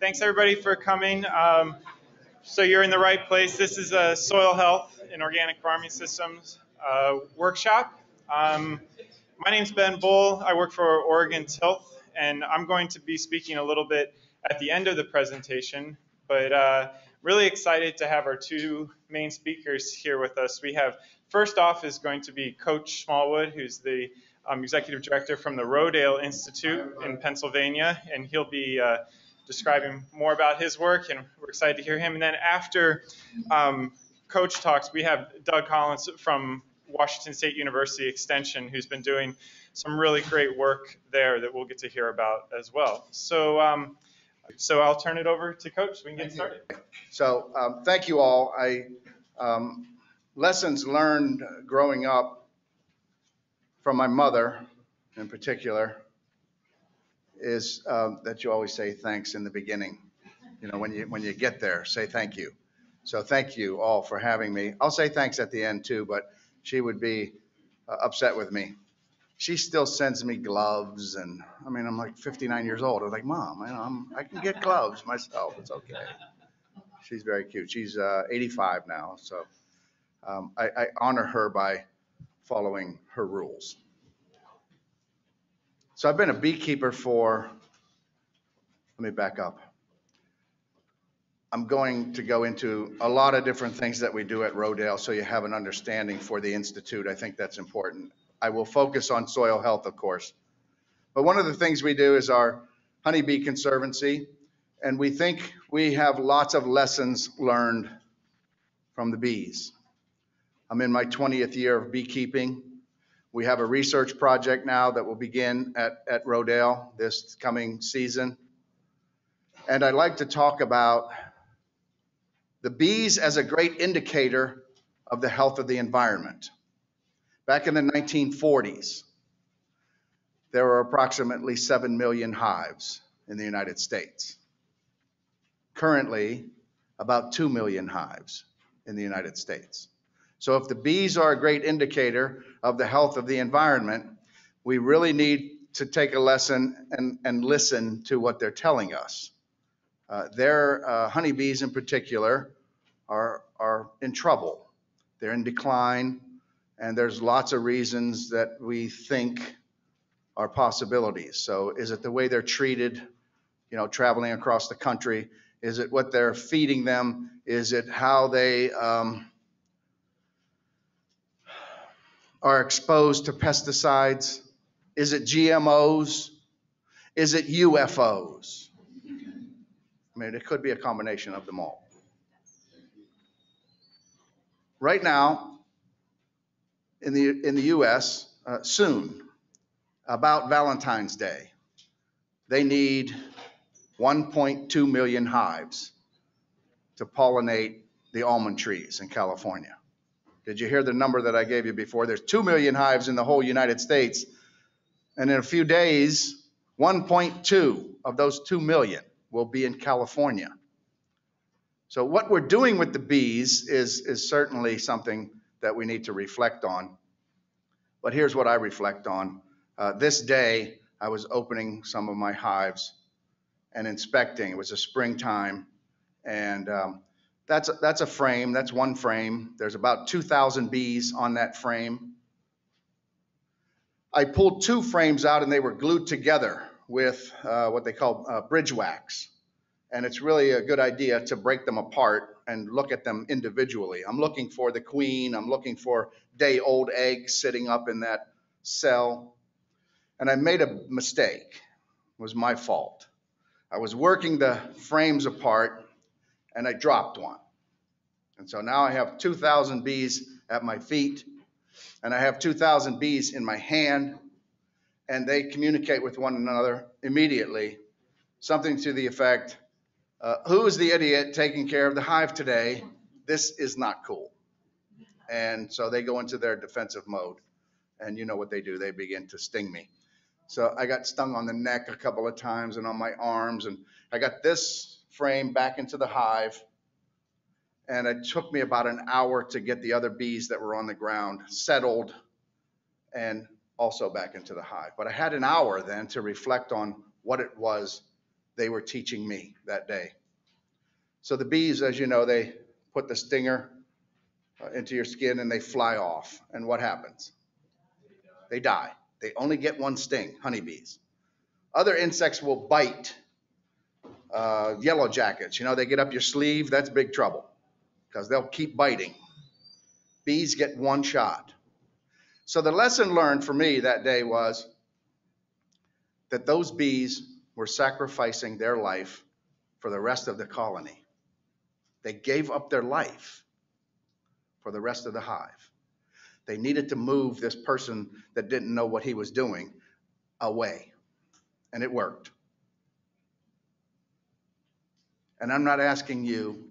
thanks everybody for coming. Um, so you're in the right place. This is a soil health and organic farming systems uh, workshop. Um, my name's Ben Bowell. I work for Oregon Tilth, and I'm going to be speaking a little bit at the end of the presentation. But uh, really excited to have our two main speakers here with us. We have first off is going to be Coach Smallwood, who's the um, executive director from the Rodale Institute in Pennsylvania, and he'll be uh, describing more about his work, and we're excited to hear him. And then after um, Coach talks, we have Doug Collins from Washington State University Extension, who's been doing some really great work there that we'll get to hear about as well. So, um, so I'll turn it over to Coach. So We can get started. So um, thank you all. I um, lessons learned growing up from my mother, in particular, is um, that you always say thanks in the beginning. You know, when you when you get there, say thank you. So thank you all for having me. I'll say thanks at the end too, but she would be uh, upset with me. She still sends me gloves, and I mean, I'm like 59 years old. I was like, Mom, I, I'm, I can get gloves myself. It's okay. She's very cute. She's uh, 85 now, so um, I, I honor her by following her rules. So I've been a beekeeper for, let me back up. I'm going to go into a lot of different things that we do at Rodale so you have an understanding for the Institute. I think that's important. I will focus on soil health, of course. But one of the things we do is our honeybee conservancy, and we think we have lots of lessons learned from the bees. I'm in my 20th year of beekeeping. We have a research project now that will begin at, at Rodale this coming season. And I'd like to talk about the bees as a great indicator of the health of the environment. Back in the 1940s, there were approximately 7 million hives in the United States. Currently, about 2 million hives in the United States. So if the bees are a great indicator of the health of the environment, we really need to take a lesson and, and listen to what they're telling us. Uh, their uh, honeybees in particular are, are in trouble. They're in decline, and there's lots of reasons that we think are possibilities. So is it the way they're treated, you know, traveling across the country? Is it what they're feeding them? Is it how they um, are exposed to pesticides? Is it GMOs? Is it UFOs? I mean, it could be a combination of them all. Right now, in the, in the US, uh, soon, about Valentine's Day, they need 1.2 million hives to pollinate the almond trees in California. Did you hear the number that I gave you before? There's 2 million hives in the whole United States. And in a few days, 1.2 of those 2 million will be in California. So what we're doing with the bees is, is certainly something that we need to reflect on. But here's what I reflect on. Uh, this day, I was opening some of my hives and inspecting. It was a springtime, and um, that's a, that's a frame. That's one frame. There's about 2,000 bees on that frame. I pulled two frames out, and they were glued together with uh, what they call uh, bridge wax. And it's really a good idea to break them apart and look at them individually. I'm looking for the queen. I'm looking for day-old eggs sitting up in that cell. And I made a mistake. It was my fault. I was working the frames apart and I dropped one. And so now I have 2,000 bees at my feet and I have 2,000 bees in my hand and they communicate with one another immediately. Something to the effect, uh, who is the idiot taking care of the hive today? This is not cool. And so they go into their defensive mode. And you know what they do, they begin to sting me. So I got stung on the neck a couple of times and on my arms, and I got this frame back into the hive. And it took me about an hour to get the other bees that were on the ground settled and also back into the hive. But I had an hour then to reflect on what it was they were teaching me that day. So the bees, as you know, they put the stinger uh, into your skin and they fly off. And what happens? They die. They only get one sting, honeybees. Other insects will bite. Uh, yellow jackets, you know, they get up your sleeve, that's big trouble because they'll keep biting. Bees get one shot. So the lesson learned for me that day was that those bees were sacrificing their life for the rest of the colony. They gave up their life for the rest of the hive. They needed to move this person that didn't know what he was doing away. And it worked. And I'm not asking you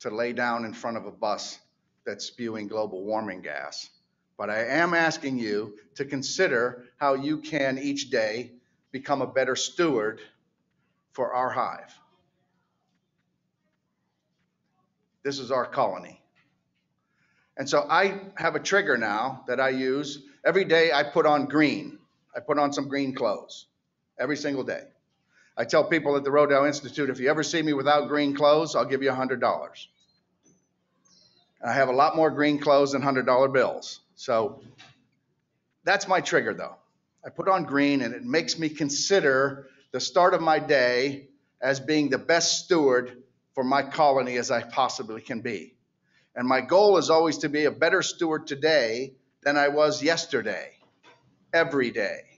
to lay down in front of a bus that's spewing global warming gas, but I am asking you to consider how you can each day become a better steward for our hive. This is our colony. And so I have a trigger now that I use. Every day I put on green. I put on some green clothes every single day. I tell people at the Rodale Institute if you ever see me without green clothes, I'll give you $100. I have a lot more green clothes than $100 bills. So that's my trigger, though. I put on green, and it makes me consider the start of my day as being the best steward for my colony as I possibly can be. And my goal is always to be a better steward today than I was yesterday, every day.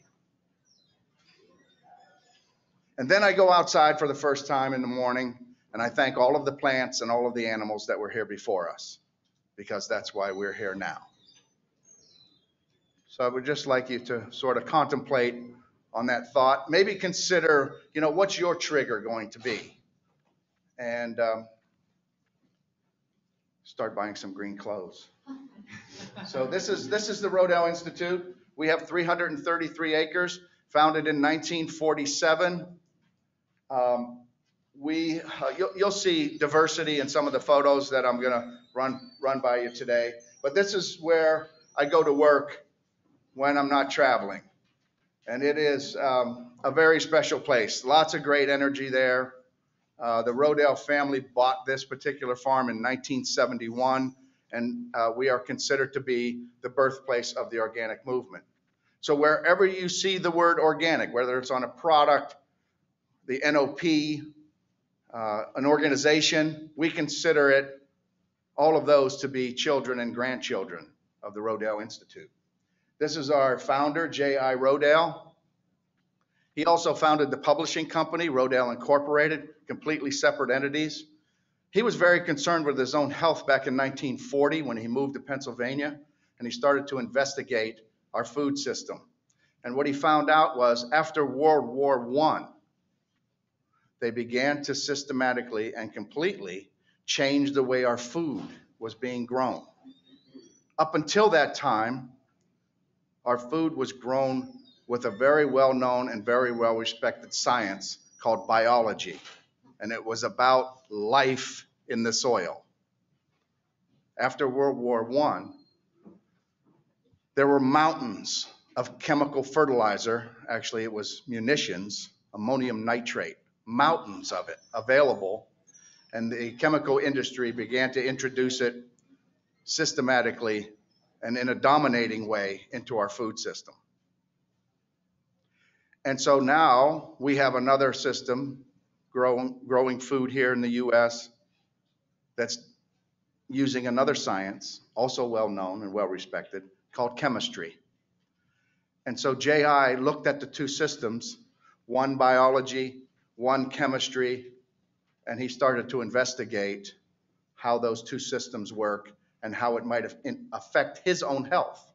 And then I go outside for the first time in the morning and I thank all of the plants and all of the animals that were here before us because that's why we're here now. So I would just like you to sort of contemplate on that thought. Maybe consider, you know, what's your trigger going to be? And um, start buying some green clothes. So this is, this is the Rodale Institute. We have 333 acres, founded in 1947. Um, we, uh, you'll, you'll see diversity in some of the photos that I'm going to run, run by you today. But this is where I go to work when I'm not traveling. And it is um, a very special place. Lots of great energy there. Uh, the Rodale family bought this particular farm in 1971, and uh, we are considered to be the birthplace of the organic movement. So wherever you see the word organic, whether it's on a product, the NOP, uh, an organization, we consider it, all of those to be children and grandchildren of the Rodale Institute. This is our founder, J.I. Rodale. He also founded the publishing company, Rodale Incorporated, completely separate entities. He was very concerned with his own health back in 1940 when he moved to Pennsylvania and he started to investigate our food system. And what he found out was after World War I, they began to systematically and completely change the way our food was being grown. Up until that time, our food was grown with a very well known and very well respected science called biology. And it was about life in the soil. After World War I, there were mountains of chemical fertilizer. Actually, it was munitions, ammonium nitrate, mountains of it available. And the chemical industry began to introduce it systematically and in a dominating way into our food system. And so now we have another system growing, growing food here in the US that's using another science, also well known and well respected, called chemistry. And so JI looked at the two systems, one biology, one chemistry, and he started to investigate how those two systems work and how it might affect his own health.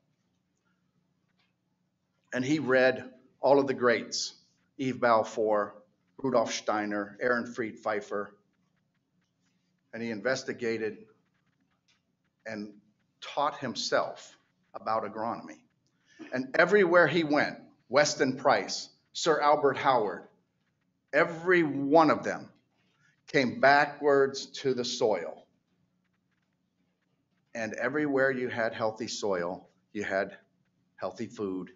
And he read all of the greats, Eve Balfour, Rudolf Steiner, Ehrenfried Pfeiffer, and he investigated and taught himself about agronomy. And everywhere he went, Weston Price, Sir Albert Howard, every one of them came backwards to the soil. And everywhere you had healthy soil, you had healthy food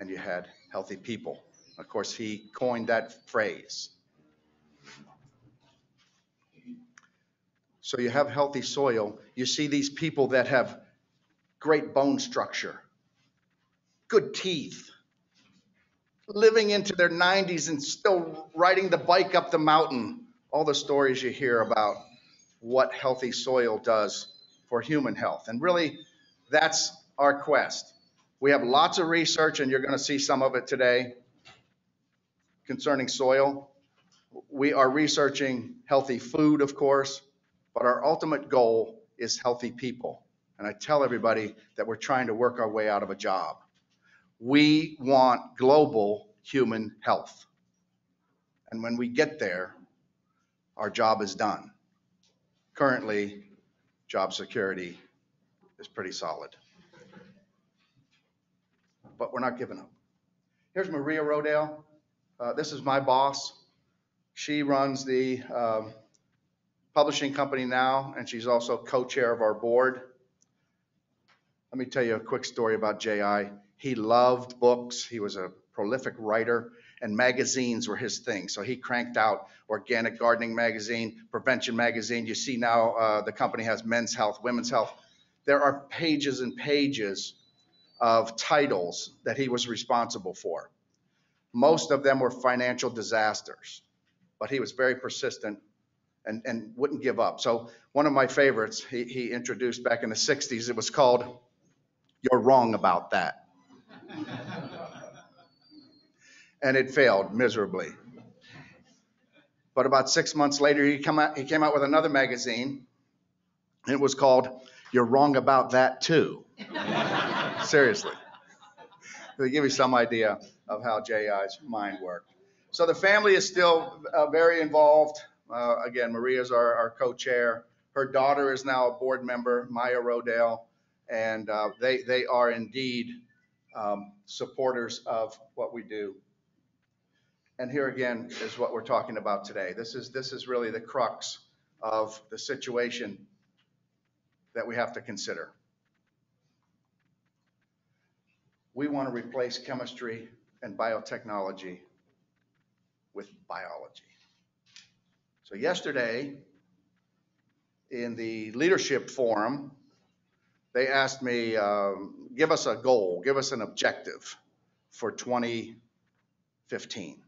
and you had healthy people. Of course, he coined that phrase. So you have healthy soil. You see these people that have great bone structure, good teeth, living into their 90s and still riding the bike up the mountain. All the stories you hear about what healthy soil does for human health. And really, that's our quest. We have lots of research, and you're going to see some of it today concerning soil. We are researching healthy food, of course, but our ultimate goal is healthy people. And I tell everybody that we're trying to work our way out of a job. We want global human health. And when we get there, our job is done. Currently, job security is pretty solid. But we're not giving up. Here's Maria Rodale. Uh, this is my boss. She runs the um, publishing company now, and she's also co-chair of our board. Let me tell you a quick story about J.I. He loved books. He was a prolific writer, and magazines were his thing. So he cranked out Organic Gardening Magazine, Prevention Magazine. You see now uh, the company has Men's Health, Women's Health. There are pages and pages of titles that he was responsible for. Most of them were financial disasters, but he was very persistent and, and wouldn't give up. So one of my favorites he, he introduced back in the 60s, it was called You're Wrong About That. and it failed miserably. But about six months later, he, come out, he came out with another magazine. It was called You're Wrong About That Too. Seriously. To give you some idea of how JI's mind worked. So the family is still uh, very involved. Uh, again, Maria's our, our co-chair. Her daughter is now a board member, Maya Rodale, and uh, they they are indeed um, supporters of what we do. And here again is what we're talking about today. This is this is really the crux of the situation that we have to consider. We want to replace chemistry and biotechnology with biology. So yesterday, in the leadership forum, they asked me, um, give us a goal, give us an objective for 2015.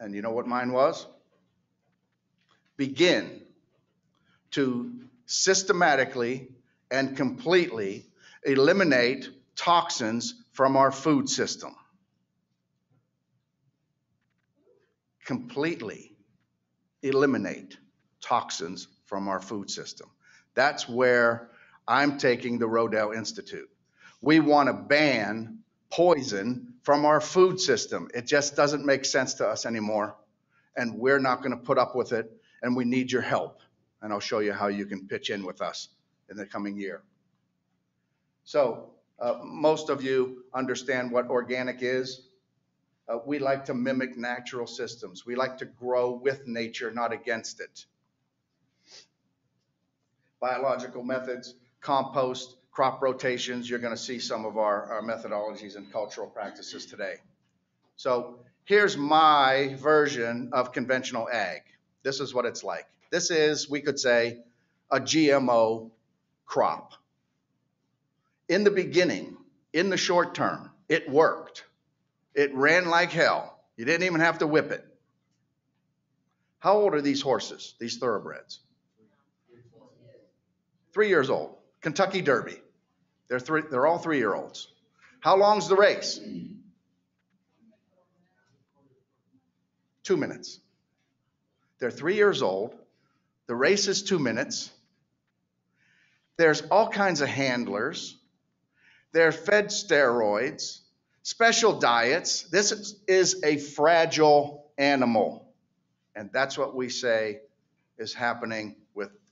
And you know what mine was? Begin to systematically and completely eliminate toxins from our food system. Completely eliminate toxins from our food system. That's where I'm taking the Rodale Institute. We want to ban poison from our food system. It just doesn't make sense to us anymore. And we're not going to put up with it. And we need your help. And I'll show you how you can pitch in with us in the coming year. So uh, most of you understand what organic is. Uh, we like to mimic natural systems. We like to grow with nature, not against it. Biological methods, compost, crop rotations, you're going to see some of our, our methodologies and cultural practices today. So here's my version of conventional ag. This is what it's like. This is, we could say, a GMO crop. In the beginning, in the short term, it worked. It ran like hell. You didn't even have to whip it. How old are these horses, these thoroughbreds? Three years old. Kentucky Derby. They're, three, they're all three year olds. How long's the race? Two minutes. They're three years old. The race is two minutes. There's all kinds of handlers. They're fed steroids, special diets. This is a fragile animal. And that's what we say is happening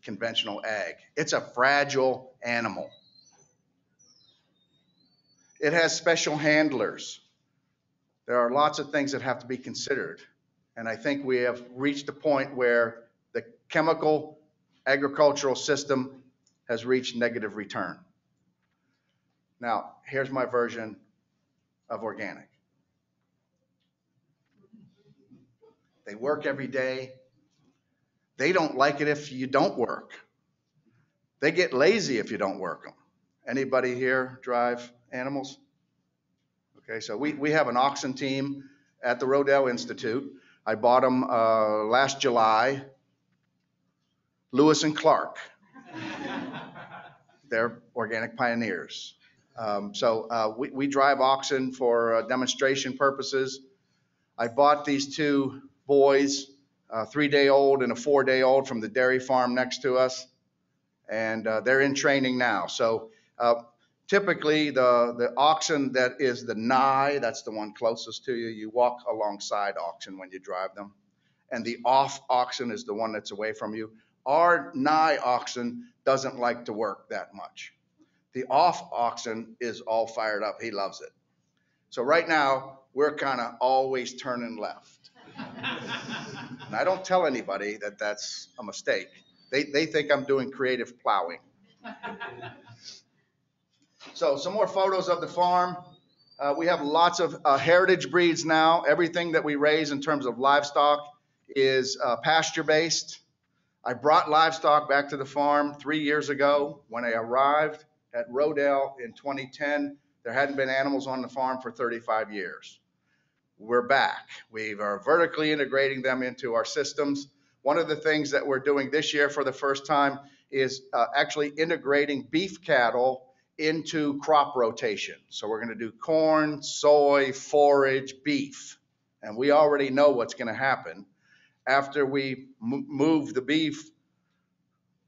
conventional ag. It's a fragile animal. It has special handlers. There are lots of things that have to be considered. And I think we have reached a point where the chemical agricultural system has reached negative return. Now, here's my version of organic. They work every day. They don't like it if you don't work. They get lazy if you don't work them. Anybody here drive animals? Okay, so we, we have an oxen team at the Rodale Institute. I bought them uh, last July. Lewis and Clark. They're organic pioneers. Um, so uh, we, we drive oxen for uh, demonstration purposes. I bought these two boys, a three day old and a four day old from the dairy farm next to us. And uh, they're in training now. So uh, typically, the, the oxen that is the nigh, that's the one closest to you, you walk alongside oxen when you drive them. And the off oxen is the one that's away from you. Our nigh oxen doesn't like to work that much. The off oxen is all fired up. He loves it. So right now, we're kind of always turning left. And I don't tell anybody that that's a mistake. They, they think I'm doing creative plowing. So some more photos of the farm. Uh, we have lots of uh, heritage breeds now. Everything that we raise in terms of livestock is uh, pasture based. I brought livestock back to the farm three years ago when I arrived at Rodale in 2010. There hadn't been animals on the farm for 35 years. We're back. We are vertically integrating them into our systems. One of the things that we're doing this year for the first time is uh, actually integrating beef cattle into crop rotation. So we're going to do corn, soy, forage, beef. And we already know what's going to happen. After we mo- move the beef,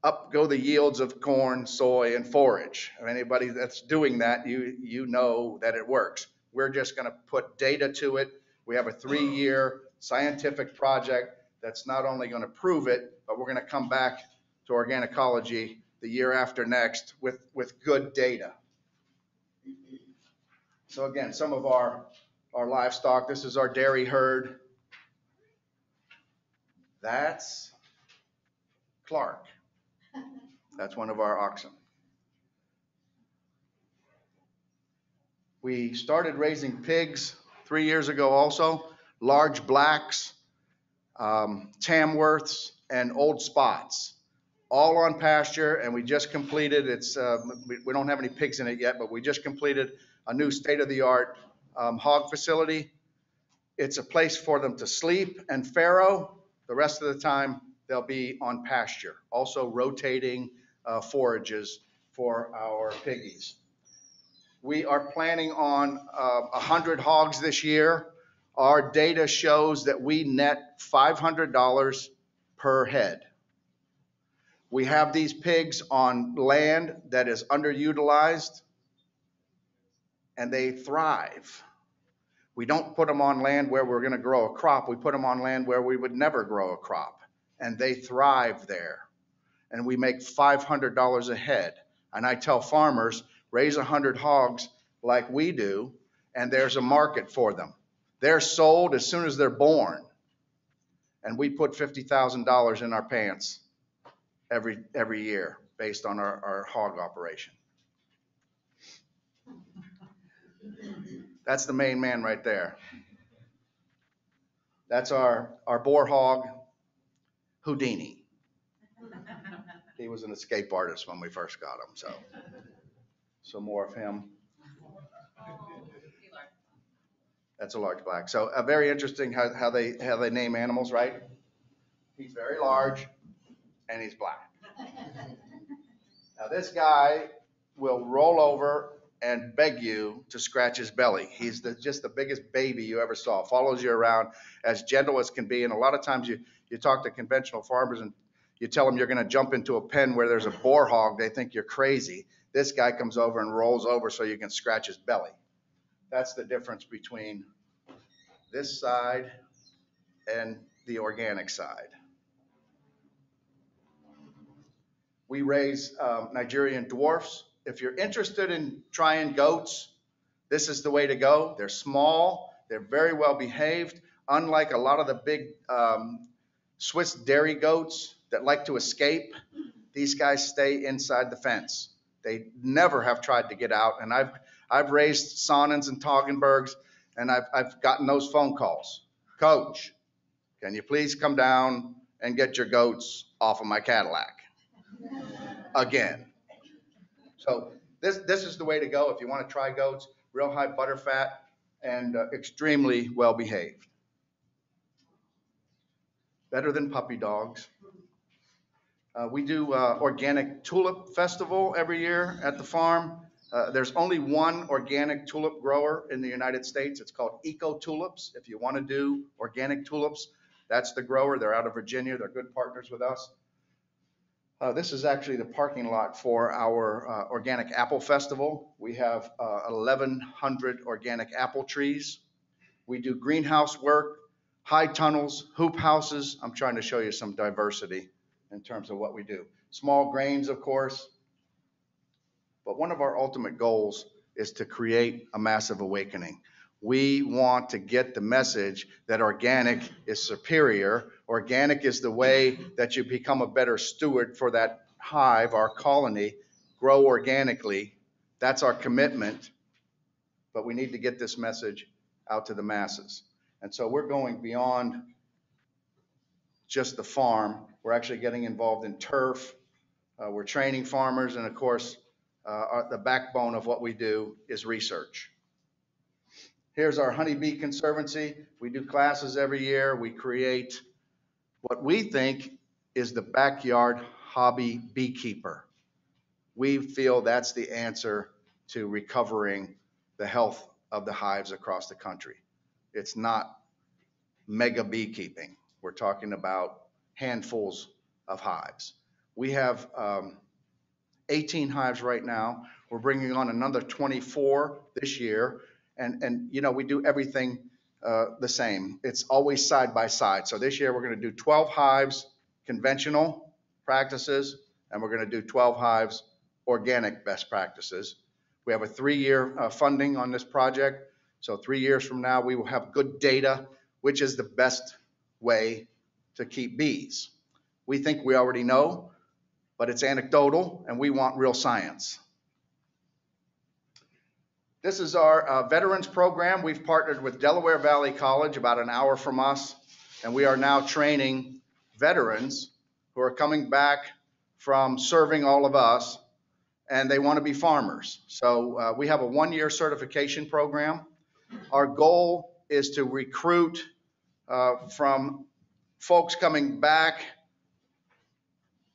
up go the yields of corn, soy, and forage. If anybody that's doing that, you, you know that it works. We're just going to put data to it. We have a three-year scientific project that's not only going to prove it, but we're going to come back to Organicology the year after next with, with good data. So again, some of our, our livestock, this is our dairy herd. That's Clark. That's one of our oxen. We started raising pigs three years ago also, large blacks, um, Tamworths, and old spots all on pasture, and we just completed, it's, uh, we we don't have any pigs in it yet, but we just completed a new state-of-the-art um, hog facility. It's a place for them to sleep and farrow. The rest of the time, they'll be on pasture, also rotating uh, forages for our piggies. We are planning on uh, 100 hogs this year. Our data shows that we net $500 per head. We have these pigs on land that is underutilized and they thrive. We don't put them on land where we're going to grow a crop. We put them on land where we would never grow a crop and they thrive there. And we make $500 a head. And I tell farmers, raise 100 hogs like we do, and there's a market for them. They're sold as soon as they're born. And we put $50,000 in our pants every, every year based on our, our hog operation. That's the main man right there. That's our, our boar hog, Houdini. He was an escape artist when we first got him, so. So more of him. That's a large black. So uh, very interesting how, how they, how they name animals, right? He's very large and he's black. Now, this guy will roll over and beg you to scratch his belly. He's the, just the biggest baby you ever saw. Follows you around as gentle as can be. And a lot of times you, you talk to conventional farmers and you tell them you're going to jump into a pen where there's a boar hog. They think you're crazy. This guy comes over and rolls over so you can scratch his belly. That's the difference between this side and the organic side. We raise um, Nigerian dwarfs. If you're interested in trying goats, this is the way to go. They're small, they're very well behaved. Unlike a lot of the big um, Swiss dairy goats that like to escape, these guys stay inside the fence. They never have tried to get out. And I've, I've raised Saanens and Toggenburgs, and I've, I've gotten those phone calls. Coach, can you please come down and get your goats off of my Cadillac. Again. So this, this is the way to go if you want to try goats, real high butter fat and uh, extremely well behaved. Better than puppy dogs. Uh, we do uh, organic tulip festival every year at the farm. Uh, there's only one organic tulip grower in the United States. It's called Eco Tulips. If you want to do organic tulips, that's the grower. They're out of Virginia. They're good partners with us. Uh, this is actually the parking lot for our uh, organic apple festival. We have uh, 1,100 organic apple trees. We do greenhouse work, high tunnels, hoop houses. I'm trying to show you some diversity in terms of what we do. Small grains, of course. But one of our ultimate goals is to create a massive awakening. We want to get the message that organic is superior. Organic is the way that you become a better steward for that hive, our colony, grow organically. That's our commitment. But we need to get this message out to the masses. And so we're going beyond just the farm. We're actually getting involved in turf. Uh, we're training farmers. And of course, uh, our, the backbone of what we do is research. Here's our honeybee conservancy. We do classes every year. We create what we think is the backyard hobby beekeeper. We feel that's the answer to recovering the health of the hives across the country. It's not mega beekeeping. We're talking about handfuls of hives. We have um, 18 hives right now. We're bringing on another 24 this year. And, and, you know, we do everything uh, the same. It's always side by side. So this year, we're going to do 12 hives conventional practices, and we're going to do 12 hives organic best practices. We have a three-year uh, funding on this project. So three years from now, we will have good data, which is the best way to keep bees. We think we already know, but it's anecdotal, and we want real science. This is our uh, veterans program. We've partnered with Delaware Valley College, about an hour from us, and we are now training veterans who are coming back from serving all of us, and they want to be farmers. So uh, we have a one-year certification program. Our goal is to recruit uh, from folks coming back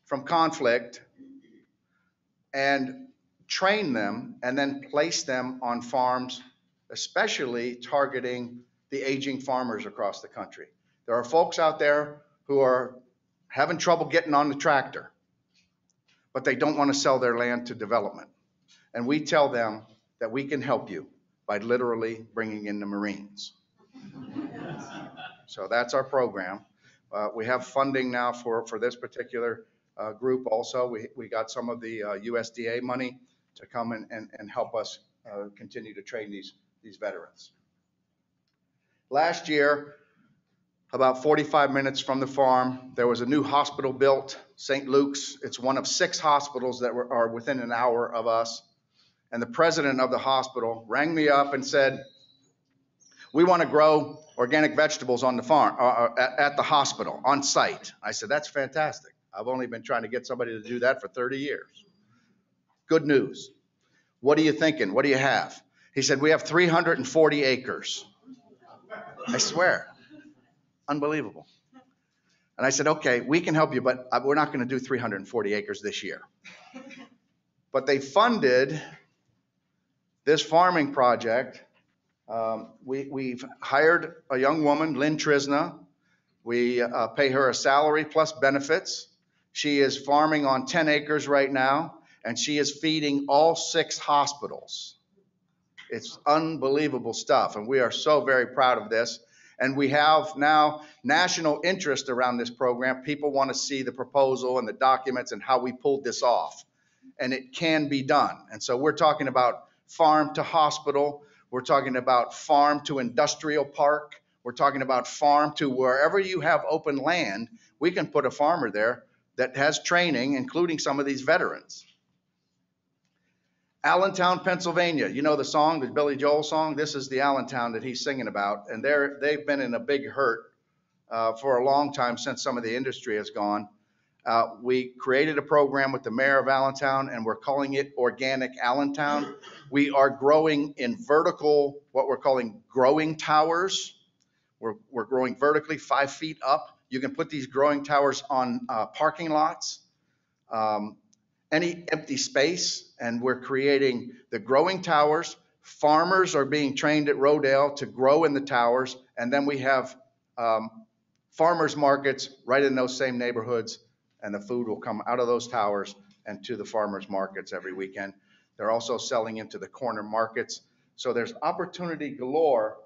from conflict and train them, and then place them on farms, especially targeting the aging farmers across the country. There are folks out there who are having trouble getting on the tractor, but they don't want to sell their land to development. And we tell them that we can help you by literally bringing in the Marines. So that's our program. Uh, we have funding now for, for this particular uh, group also. We, we got some of the uh, USDA money to come and, and, and help us uh, continue to train these, these veterans. Last year, about 45 minutes from the farm, there was a new hospital built, St. Luke's. It's one of six hospitals that were, are within an hour of us. And the president of the hospital rang me up and said, we want to grow organic vegetables on the farm, uh, uh, at, at the hospital, on site. I said, that's fantastic. I've only been trying to get somebody to do that for 30 years. Good news. What are you thinking? What do you have? He said, We have 340 acres. I swear. Unbelievable. And I said, Okay, we can help you, but uh, we're not going to do 340 acres this year. But they funded this farming project. Um, we, we've hired a young woman, Lynn Trisna. We uh, pay her a salary plus benefits. She is farming on 10 acres right now and she is feeding all six hospitals. It's unbelievable stuff, and we are so very proud of this. And we have now national interest around this program. People want to see the proposal and the documents and how we pulled this off. And it can be done. And so we're talking about farm to hospital. We're talking about farm to industrial park. We're talking about farm to wherever you have open land. We can put a farmer there that has training, including some of these veterans. Allentown, Pennsylvania. You know the song, the Billy Joel song? This is the Allentown that he's singing about. And they're, they've been in a big hurt uh, for a long time since some of the industry has gone. Uh, We created a program with the mayor of Allentown and we're calling it Organic Allentown. We are growing in vertical, what we're calling growing towers. We're, we're growing vertically five feet up. You can put these growing towers on uh, parking lots, um, any empty space, and we're creating the growing towers. Farmers are being trained at Rodale to grow in the towers, and then we have um, farmers markets right in those same neighborhoods, and the food will come out of those towers and to the farmers markets every weekend. They're also selling into the corner markets. So there's opportunity galore.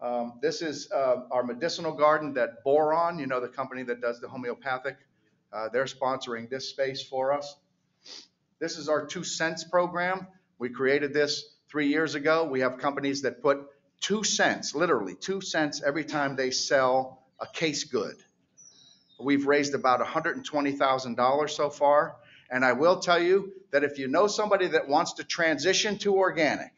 Um, This is uh, our medicinal garden that Boiron, you know, the company that does the homeopathic, uh, they're sponsoring this space for us. This is our two cents program. We created this three years ago. We have companies that put two cents, literally two cents every time they sell a case good. We've raised about $120,000 so far. And I will tell you that if you know somebody that wants to transition to organic,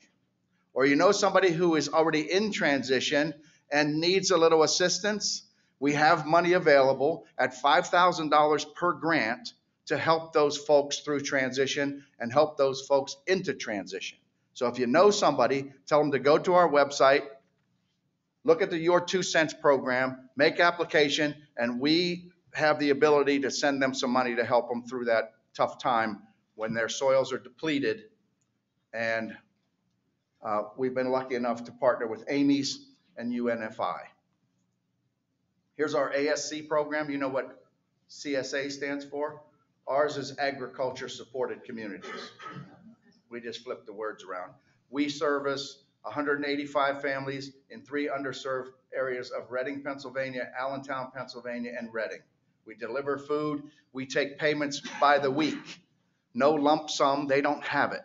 or you know somebody who is already in transition and needs a little assistance, we have money available at $5,000 per grant to help those folks through transition and help those folks into transition. So if you know somebody, tell them to go to our website, look at the Your Two Cents program, make application, and we have the ability to send them some money to help them through that tough time when their soils are depleted. And uh, we've been lucky enough to partner with Amy's and UNFI. Here's our ASC program. You know what CSA stands for? Ours is Agriculture Supported Communities. We just flipped the words around. We service 185 families in three underserved areas of Reading, Pennsylvania, Allentown, Pennsylvania, and Reading. We deliver food. We take payments by the week. No lump sum. They don't have it.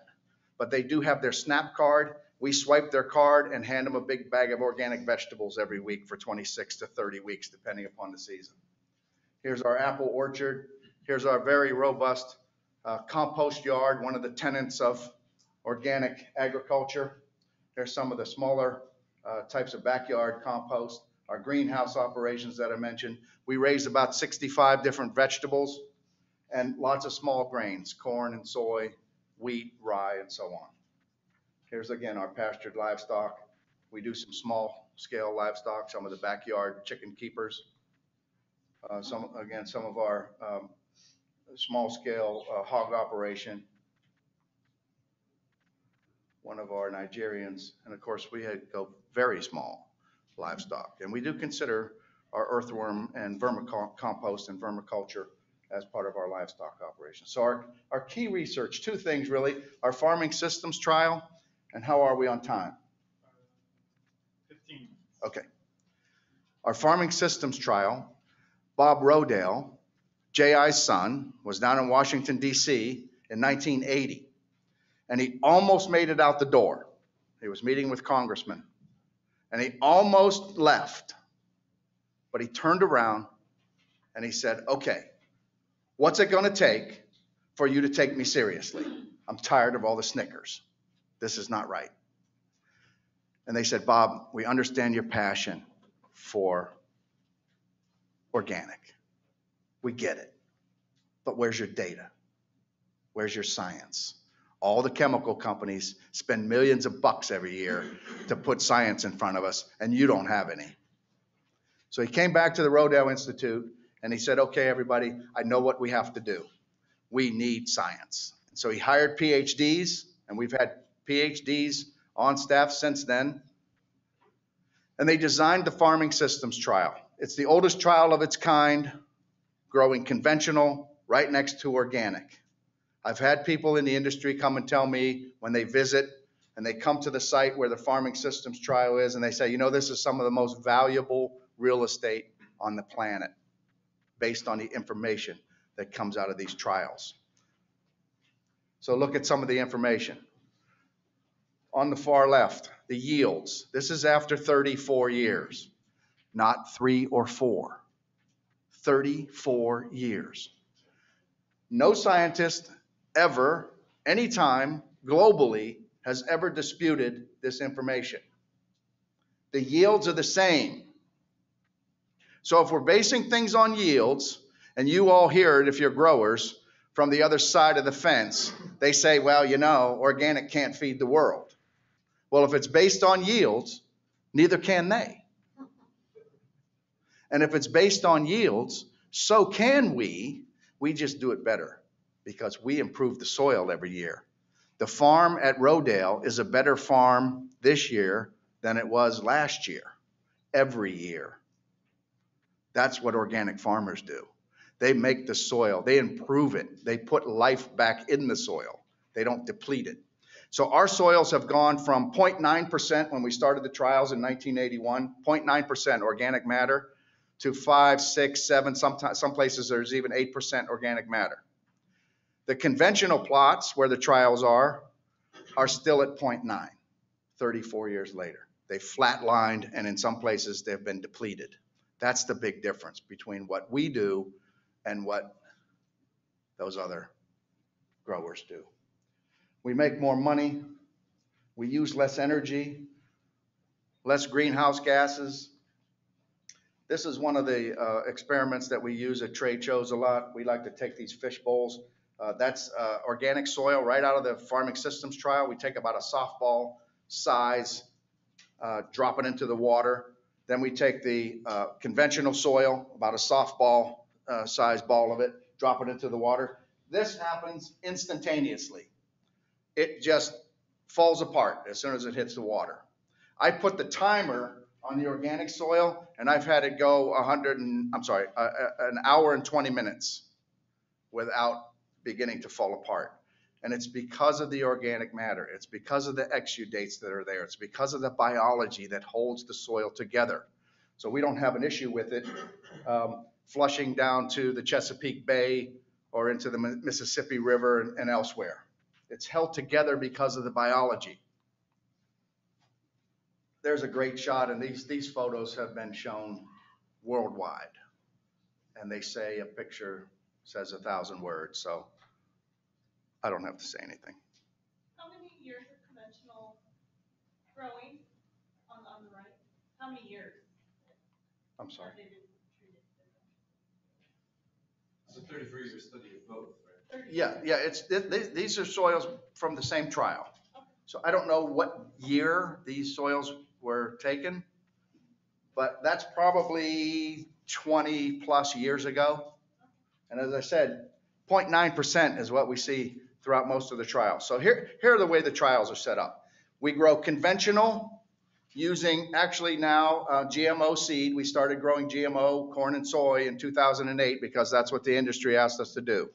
But they do have their SNAP card. We swipe their card and hand them a big bag of organic vegetables every week for 26 to 30 weeks, depending upon the season. Here's our apple orchard. Here's our very robust uh, compost yard, one of the tenants of organic agriculture. There's some of the smaller uh, types of backyard compost, our greenhouse operations that I mentioned. We raise about 65 different vegetables and lots of small grains, corn and soy, wheat, rye, and so on. Here's again our pastured livestock. We do some small scale livestock, some of the backyard chicken keepers. Uh, Some, again, some of our um, small scale uh, hog operation. One of our Nigerians, and of course, we go very small livestock. And we do consider our earthworm and vermicompost and vermiculture as part of our livestock operation. So our, our key research, two things really, our farming systems trial and how are we on time? 15. Okay. Our farming systems trial, Bob Rodale, J.I.'s son, was down in Washington DC in 1980. And he almost made it out the door. He was meeting with congressmen. And he almost left. But he turned around and he said, okay, what's it going to take for you to take me seriously? I'm tired of all the snickers. This is not right. And they said, Bob, we understand your passion for organic. We get it. But where's your data? Where's your science? All the chemical companies spend millions of bucks every year to put science in front of us, and you don't have any. So he came back to the Rodale Institute and he said, okay, everybody, I know what we have to do. We need science. So he hired PhDs, and we've had PhDs on staff since then. And they designed the farming systems trial. It's the oldest trial of its kind, growing conventional right next to organic. I've had people in the industry come and tell me when they visit and they come to the site where the farming systems trial is and they say, you know, this is some of the most valuable real estate on the planet based on the information that comes out of these trials. So look at some of the information. On the far left, the yields. This is after 34 years, not three or four. 34 years. No scientist ever, anytime, globally, has ever disputed this information. The yields are the same. So if we're basing things on yields, and you all hear it if you're growers from the other side of the fence, they say, well, you know, organic can't feed the world. Well, if it's based on yields, neither can they. And if it's based on yields, so can we. We just do it better because we improve the soil every year. The farm at Rodale is a better farm this year than it was last year, every year. That's what organic farmers do. They make the soil, they improve it, they put life back in the soil, they don't deplete it. So our soils have gone from 0.9% when we started the trials in 1981, 0.9% organic matter, to 5, 6, 7, sometimes, some places there's even 8% organic matter. The conventional plots where the trials are, are still at 0.9, 34 years later. They flatlined and in some places they've been depleted. That's the big difference between what we do and what those other growers do. We make more money, we use less energy, less greenhouse gases. This is one of the uh, experiments that we use at trade shows a lot. We like to take these fish bowls. Uh, that's uh, organic soil right out of the farming systems trial. We take about a softball size, uh, drop it into the water. Then we take the uh, conventional soil, about a softball uh, size ball of it, drop it into the water. This happens instantaneously. It just falls apart as soon as it hits the water. I put the timer on the organic soil and I've had it go 100 and, I'm sorry, uh, an hour and 20 minutes without beginning to fall apart. And it's because of the organic matter. It's because of the exudates that are there. It's because of the biology that holds the soil together. So we don't have an issue with it. Um, flushing down to the Chesapeake Bay or into the Mississippi River and elsewhere. It's held together because of the biology. There's a great shot, and these, these photos have been shown worldwide. And they say a picture says a thousand words, so I don't have to say anything. How many years of conventional growing on, on the right? How many years? I'm sorry. have they been treated? It's a thirty-four year study of both, right? Thirty Yeah, years? yeah, it's, th- th- these are soils from the same trial. So I don't know what year these soils were taken, but that's probably 20 plus years ago. And as I said, 0.9% is what we see throughout most of the trials. So here, here are the way the trials are set up. We grow conventional using actually now uh, GMO seed. We started growing GMO corn and soy in 2008 because that's what the industry asked us to do.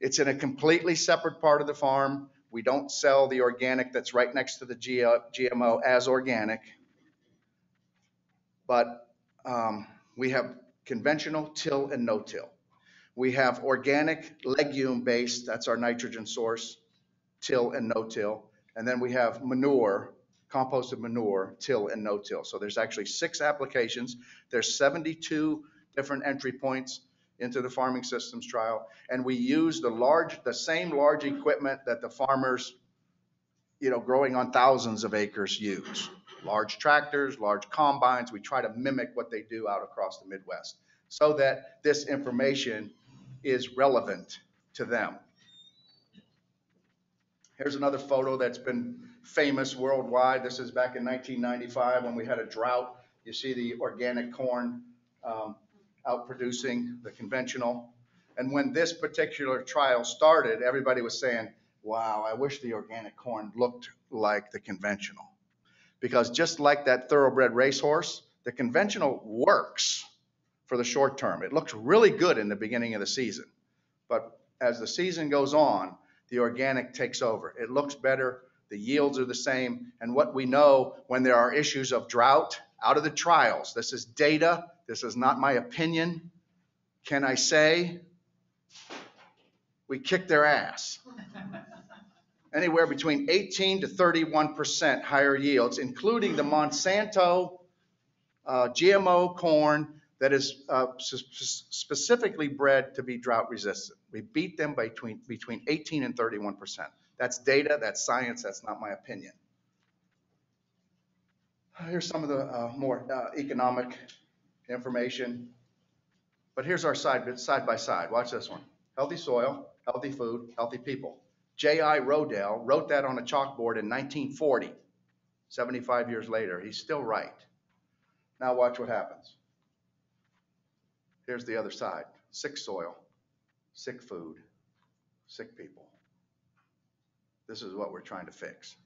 It's in a completely separate part of the farm. We don't sell the organic that's right next to the GMO as organic. But um, we have conventional till and no-till. We have organic legume based, that's our nitrogen source, till and no-till. And then we have manure, composted manure, till and no-till. So there's actually six applications. There's 72 different entry points into the farming systems trial. And we use the large, the same large equipment that the farmers, you know, growing on thousands of acres use. Large tractors, large combines. We try to mimic what they do out across the Midwest so that this information is relevant to them. Here's another photo that's been famous worldwide. This is back in 1995 when we had a drought. You see the organic corn um, outproducing the conventional. And when this particular trial started, everybody was saying, wow, I wish the organic corn looked like the conventional. Because just like that thoroughbred racehorse, the conventional works for the short term. It looks really good in the beginning of the season. But as the season goes on, the organic takes over. It looks better, the yields are the same. And what we know when there are issues of drought out of the trials, this is data, this is not my opinion. Can I say we kicked their ass? Anywhere between 18 to 31% higher yields, including the Monsanto uh, GMO corn that is uh, specifically bred to be drought resistant. We beat them by between, between 18 and 31%. That's data, that's science, that's not my opinion. Here's some of the uh, more uh, economic information. But here's our side, side by side. Watch this one. Healthy soil, healthy food, healthy people. J.I. Rodale wrote that on a chalkboard in 1940. 75 years later, he's still right. Now watch what happens. Here's the other side. Sick soil, sick food, sick people. This is what we're trying to fix.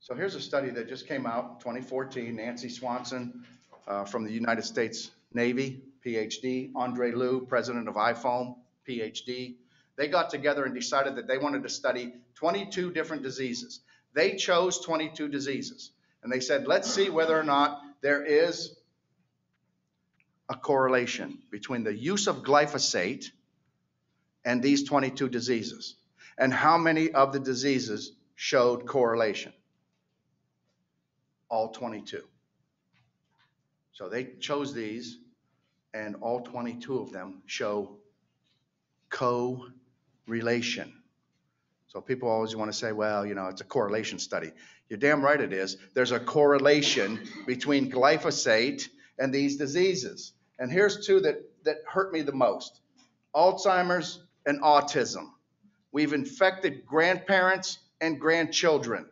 So here's a study that just came out, 2014, Nancy Swanson uh, from the United States Navy, PhD, Andre Leu, president of IFOAM, PhD. They got together and decided that they wanted to study 22 different diseases. They chose 22 diseases. And they said, let's see whether or not there is a correlation between the use of glyphosate and these 22 diseases, and how many of the diseases showed correlation. All 22. So they chose these, and all 22 of them show correlation. So people always want to say, well, you know, it's a correlation study. You're damn right it is. There's a correlation between glyphosate and these diseases. And here's two that, that hurt me the most Alzheimer's and autism. We've infected grandparents and grandchildren.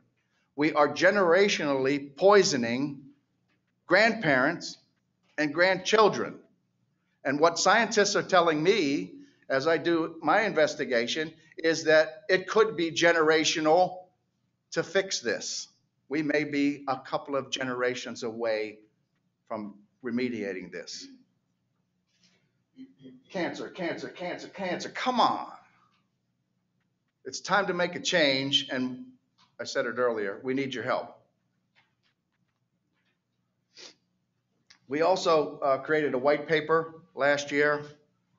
We are generationally poisoning grandparents and grandchildren. And what scientists are telling me as I do my investigation is that it could be generational to fix this. We may be a couple of generations away from remediating this. Cancer, cancer, cancer, cancer. Come on. It's time to make a change, and I said it earlier, we need your help. We also uh, created a white paper last year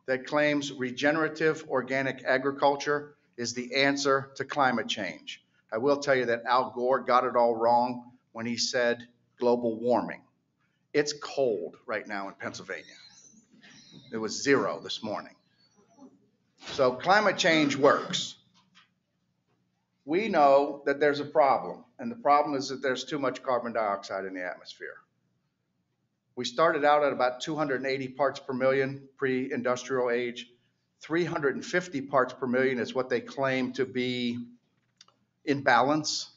that claims regenerative organic agriculture is the answer to climate change. I will tell you that Al Gore got it all wrong when he said global warming. It's cold right now in Pennsylvania. It was zero this morning. So climate change works. We know that there's a problem, and the problem is that there's too much carbon dioxide in the atmosphere. We started out at about 280 parts per million pre-industrial age. 350 parts per million is what they claim to be in balance.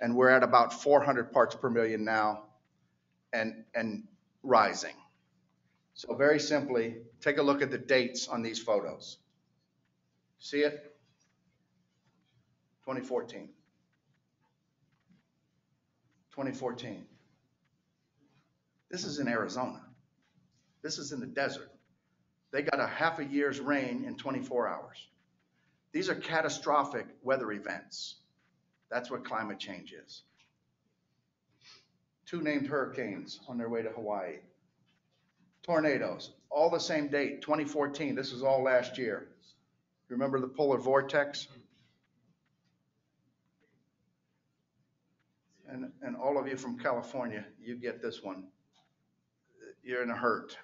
And we're at about 400 parts per million now and, and rising. So very simply, take a look at the dates on these photos. See it? 2014. 2014. This is in Arizona. This is in the desert. They got a half a year's rain in 24 hours. These are catastrophic weather events. That's what climate change is. Two named hurricanes on their way to Hawaii. Tornadoes, all the same date, 2014. This was all last year. Remember the polar vortex? And, and all of you from California, you get this one you're in a hurt.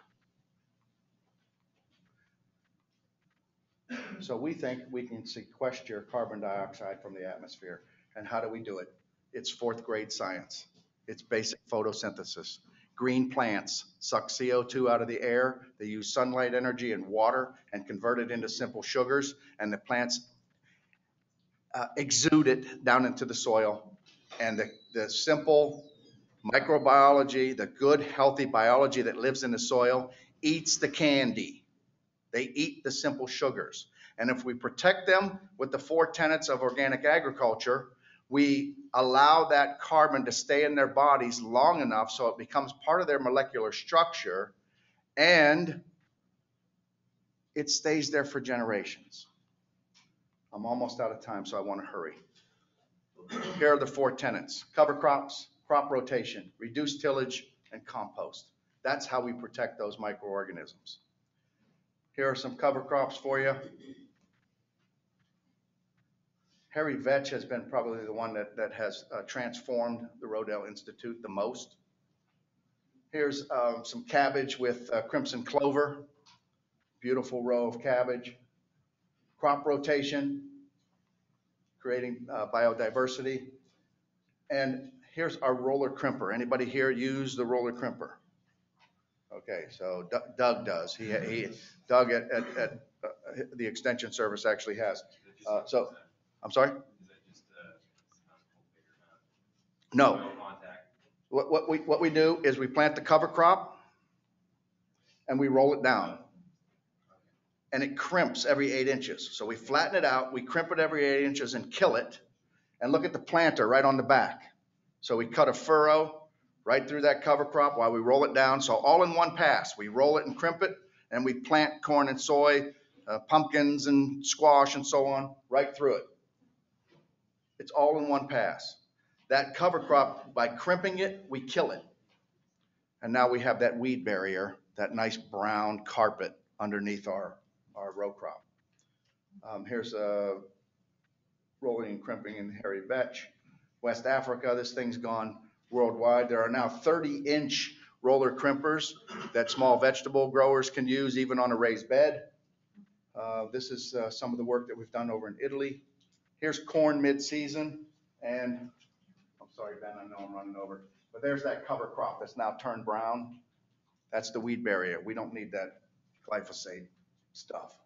So we think we can sequester carbon dioxide from the atmosphere. And how do we do it? It's fourth grade science. It's basic photosynthesis. Green plants suck CO2 out of the air. They use sunlight energy and water and convert it into simple sugars. And the plants uh, exude it down into the soil. And the, the simple microbiology, the good, healthy biology that lives in the soil, eats the candy. They eat the simple sugars. And if we protect them with the four tenets of organic agriculture, we allow that carbon to stay in their bodies long enough so it becomes part of their molecular structure and it stays there for generations. I'm almost out of time, so I want to hurry. Here are the four tenets cover crops, crop rotation, reduce tillage, and compost. That's how we protect those microorganisms. Here are some cover crops for you. Hairy Vetch has been probably the one that, that has uh, transformed the Rodale Institute the most. Here's uh, some cabbage with uh, crimson clover. Beautiful row of cabbage. Crop rotation, creating uh, biodiversity. And here's our roller crimper. Anybody here use the roller crimper? Okay, so Doug- Doug does. He, he, Doug at, at, at uh, the Extension Service actually has. Uh, So, I'm sorry? Is just, uh, No. no? What, what we, what we do is we plant the cover crop and we roll it down. And it crimps every eight inches. So we flatten it out, we crimp it every eight inches and kill it. And look at the planter right on the back. So we cut a furrow right through that cover crop while we roll it down. So all in one pass. We roll it and crimp it and we plant corn and soy, uh, pumpkins and squash and so on, right through it. It's all in one pass. That cover crop, by crimping it, we kill it. And now we have that weed barrier, that nice brown carpet underneath our, our row crop. Um, here's a rolling and crimping in hairy vetch. West Africa, this thing's gone worldwide. There are now 30-inch roller crimpers that small vegetable growers can use even on a raised bed. Uh, This is uh, some of the work that we've done over in Italy. Here's corn mid-season, and I'm sorry, Ben, I know I'm running over, but there's that cover crop that's now turned brown. That's the weed barrier. We don't need that glyphosate stuff.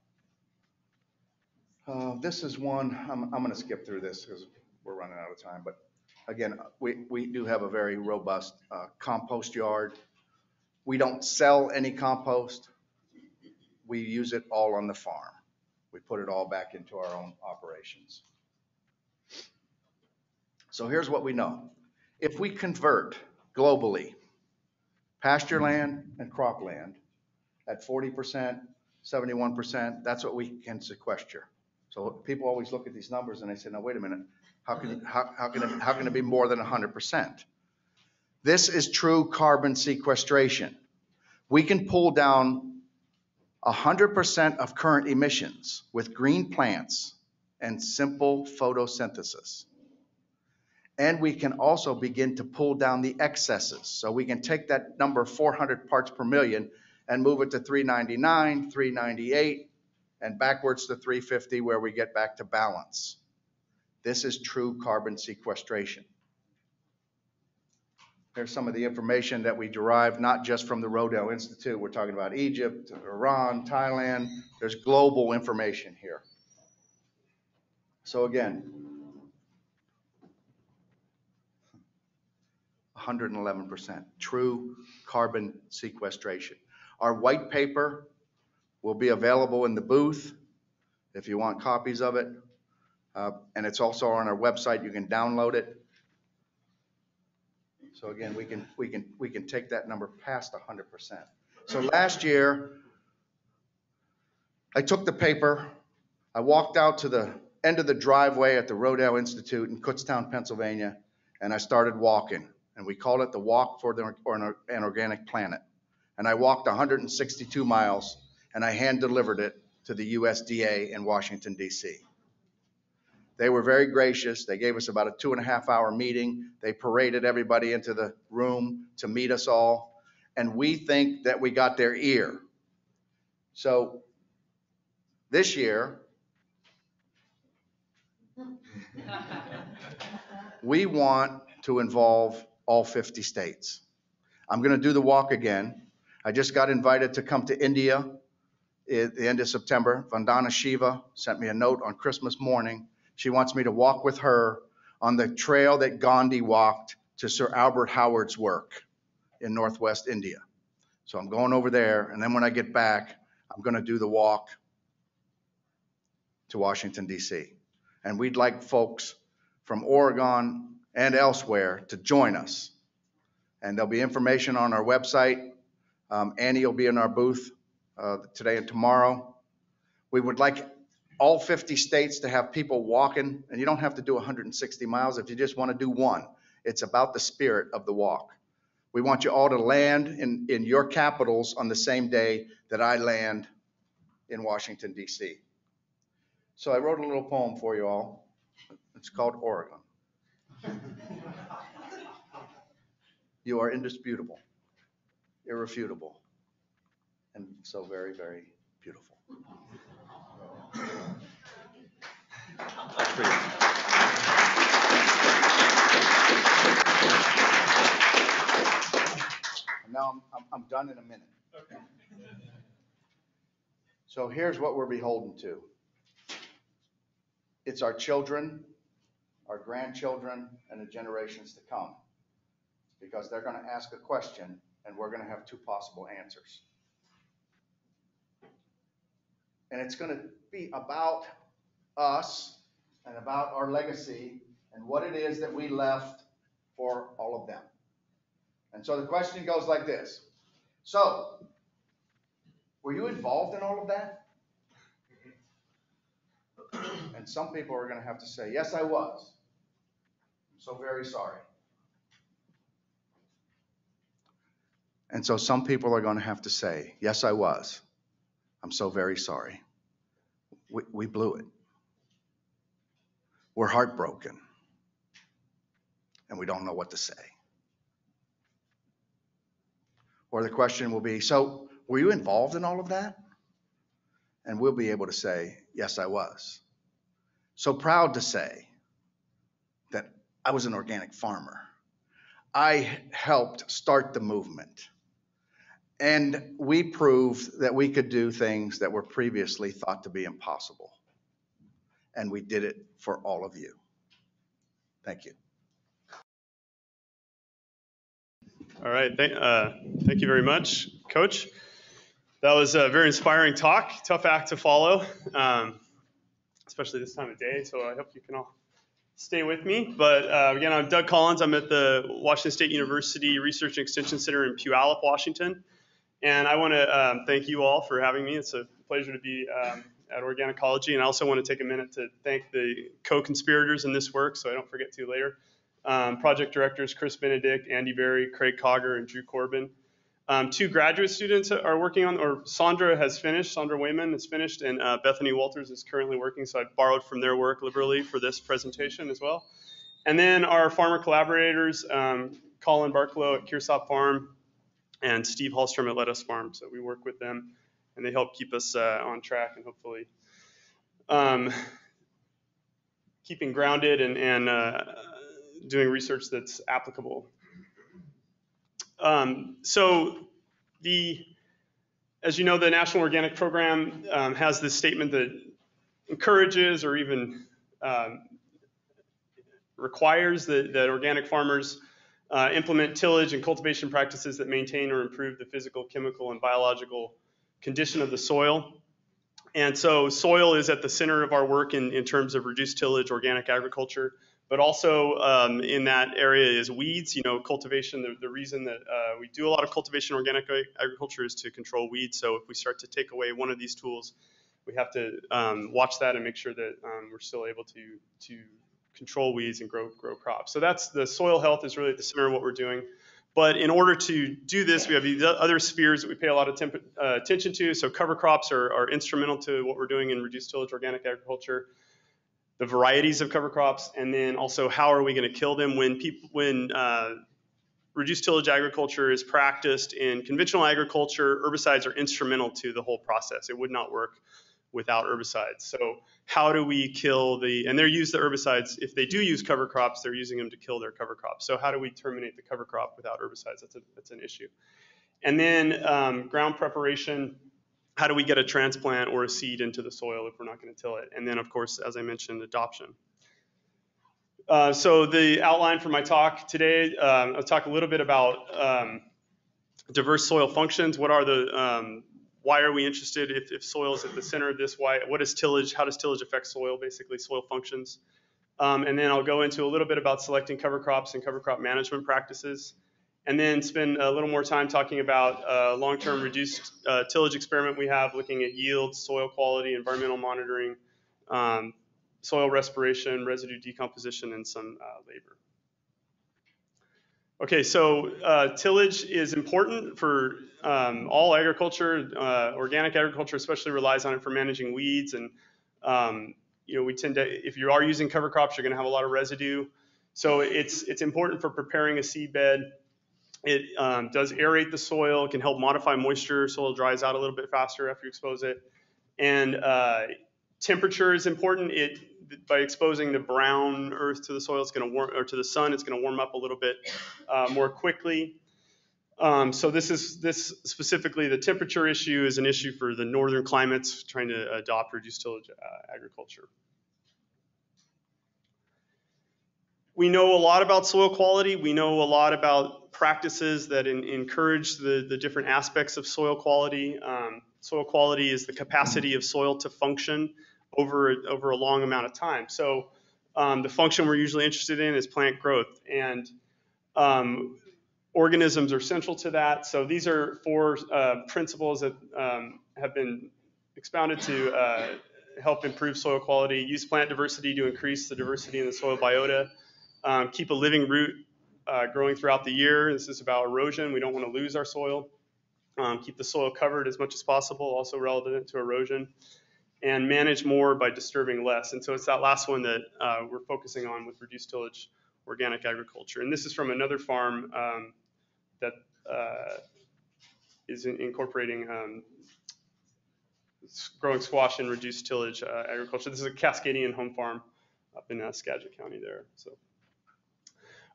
Uh, This is one, I'm, I'm gonna skip through this because we're running out of time, but again, we, we do have a very robust uh, compost yard. We don't sell any compost. We use it all on the farm. We put it all back into our own operations. So here's what we know. If we convert globally pasture land and cropland at 40%, 71%, that's what we can sequester. So people always look at these numbers and they say, now, wait a minute, how can, how, how can, it, how can it be more than 100%? This is true carbon sequestration. We can pull down 100% of current emissions with green plants and simple photosynthesis. And we can also begin to pull down the excesses. So we can take that number 400 parts per million and move it to 399, 398, and backwards to 350 where we get back to balance. This is true carbon sequestration. Here's some of the information that we derive not just from the Rodale Institute. We're talking about Egypt, Iran, Thailand. There's global information here. So again, 111%, true carbon sequestration. Our white paper will be available in the booth if you want copies of it. Uh, And it's also on our website. You can download it. So again, we can, we can, we can take that number past 100%. So last year, I took the paper, I walked out to the end of the driveway at the Rodale Institute in Kutztown, Pennsylvania, and I started walking. And we called it the Walk for the, or an an Organic Planet. And I walked 162 miles, and I hand-delivered it to the USDA in Washington DC. They were very gracious. They gave us about a two and a half hour meeting. They paraded everybody into the room to meet us all. And we think that we got their ear. So this year, we want to involve all 50 states. I'm going to do the walk again. I just got invited to come to India at the end of September. Vandana Shiva sent me a note on Christmas morning. She wants me to walk with her on the trail that Gandhi walked to Sir Albert Howard's work in Northwest India. So I'm going over there, and then when I get back, I'm going to do the walk to Washington DC. And we'd like folks from Oregon and elsewhere to join us. And there'll be information on our website. Um, Annie will be in our booth uh, today and tomorrow. We would like all 50 states to have people walking, and you don't have to do 160 miles if you just want to do one. It's about the spirit of the walk. We want you all to land in, in your capitals on the same day that I land in Washington DC. So I wrote a little poem for you all. It's called Oregon. You are indisputable, irrefutable, and so very, very beautiful. Now, I'm- I'm, I'm done in a minute. So here's what we're beholden to. It's our children, our grandchildren, and the generations to come. Because they're gonna ask a question, and we're gonna have two possible answers. And it's gonna be about us and about our legacy and what it is that we left for all of them. And so the question goes like this. So, were you involved in all of that? Mm-hmm. And some people are gonna have to say, yes, I was. So very sorry. And so some people are gonna have to say, yes, I was. I'm so very sorry. We, we blew it. We're heartbroken. And we don't know what to say. Or the question will be, so were you involved in all of that? And we'll be able to say, yes, I was. So proud to say I was an organic farmer. I helped start the movement. And we proved that we could do things that were previously thought to be impossible. And we did it for all of you. Thank you. All right, thank, uh, thank you very much, Coach. That was a very inspiring talk. Tough act to follow, um, especially this time of day. So I hope you can all stay with me. But uh, again, I'm Doug Collins. I'm at the Washington State University Research and Extension Center in Puyallup, Washington. And I want to um, thank you all for having me. It's a pleasure to be um, at Organicology. And I also want to take a minute to thank the co-conspirators in this work, so I don't forget to later. Um, project directors Chris Benedict, Andy Bary, Craig Cogger, and Drew Corbin. Um, two graduate students are working on, or Sandra has finished, Sandra Wayman has finished, and uh, Bethany Walters is currently working. So I borrowed from their work liberally for this presentation as well. And then our farmer collaborators, um, Colin Barklow at Kirsop Farm and Steve Hallstrom at Let Us Farm. So we work with them and they help keep us uh, on track and hopefully um, keeping grounded and, and uh, doing research that's applicable. Um, so the, as you know, the National Organic Program um, has this statement that encourages or even um, requires that, that organic farmers uh, implement tillage and cultivation practices that maintain or improve the physical, chemical, and biological condition of the soil. And so soil is at the center of our work in, in terms of reduced tillage, organic agriculture but also um, in that area is weeds. You know, cultivation. The, the reason that uh, we do a lot of cultivation organic agriculture is to control weeds. So if we start to take away one of these tools, we have to um, watch that and make sure that um, we're still able to to control weeds and grow grow crops. So that's the soil health is really at the center of what we're doing. But in order to do this, we have these other spheres that we pay a lot of temp- uh, attention to. So cover crops are, are instrumental to what we're doing in reduced tillage organic agriculture the varieties of cover crops, and then also how are we going to kill them when people when uh, reduced tillage agriculture is practiced in conventional agriculture, herbicides are instrumental to the whole process. It would not work without herbicides. So how do we kill the and they're used the herbicides if they do use cover crops, they're using them to kill their cover crops. So how do we terminate the cover crop without herbicides? That's a, that's an issue. And then um, ground preparation how do we get a transplant or a seed into the soil if we're not going to till it? And then, of course, as I mentioned, adoption. Uh, so the outline for my talk today, um, I'll talk a little bit about um, diverse soil functions. What are the, um, why are we interested if, if soil is at the center of this? Why, what is tillage? How does tillage affect soil, basically soil functions? Um, and then I'll go into a little bit about selecting cover crops and cover crop management practices and then spend a little more time talking about a long-term reduced uh, tillage experiment we have looking at yield, soil quality, environmental monitoring, um, soil respiration, residue decomposition, and some uh, labor. Okay, so uh, tillage is important for um, all agriculture. Uh, organic agriculture especially relies on it for managing weeds, and um, you know we tend to, if you are using cover crops, you're going to have a lot of residue. So it's it's important for preparing a seed bed it um, does aerate the soil, can help modify moisture. Soil dries out a little bit faster after you expose it. And uh, temperature is important. It by exposing the brown earth to the soil, it's going to warm, or to the sun, it's going to warm up a little bit uh, more quickly. Um, so this is this specifically the temperature issue is an issue for the northern climates trying to adopt reduced tillage uh, agriculture. We know a lot about soil quality. We know a lot about practices that in, encourage the, the different aspects of soil quality. Um, soil quality is the capacity of soil to function over, over a long amount of time. So um, the function we're usually interested in is plant growth. And um, organisms are central to that. So these are four uh, principles that um, have been expounded to uh, help improve soil quality. Use plant diversity to increase the diversity in the soil biota. Um, keep a living root uh, growing throughout the year. This is about erosion. We don't want to lose our soil. Um, keep the soil covered as much as possible, also relevant to erosion. And manage more by disturbing less. And so it's that last one that uh, we're focusing on with reduced tillage organic agriculture. And this is from another farm um, that uh, is in incorporating um, growing squash and reduced tillage uh, agriculture. This is a Cascadian home farm up in uh, Skagit County there. So.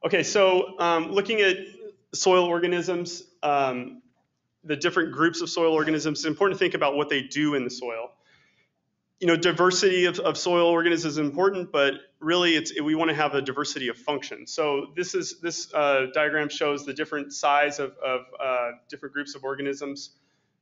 Okay, so um, looking at soil organisms, um, the different groups of soil organisms, it's important to think about what they do in the soil. You know, diversity of, of soil organisms is important, but really it's, we want to have a diversity of function. So this is this uh, diagram shows the different size of, of uh, different groups of organisms.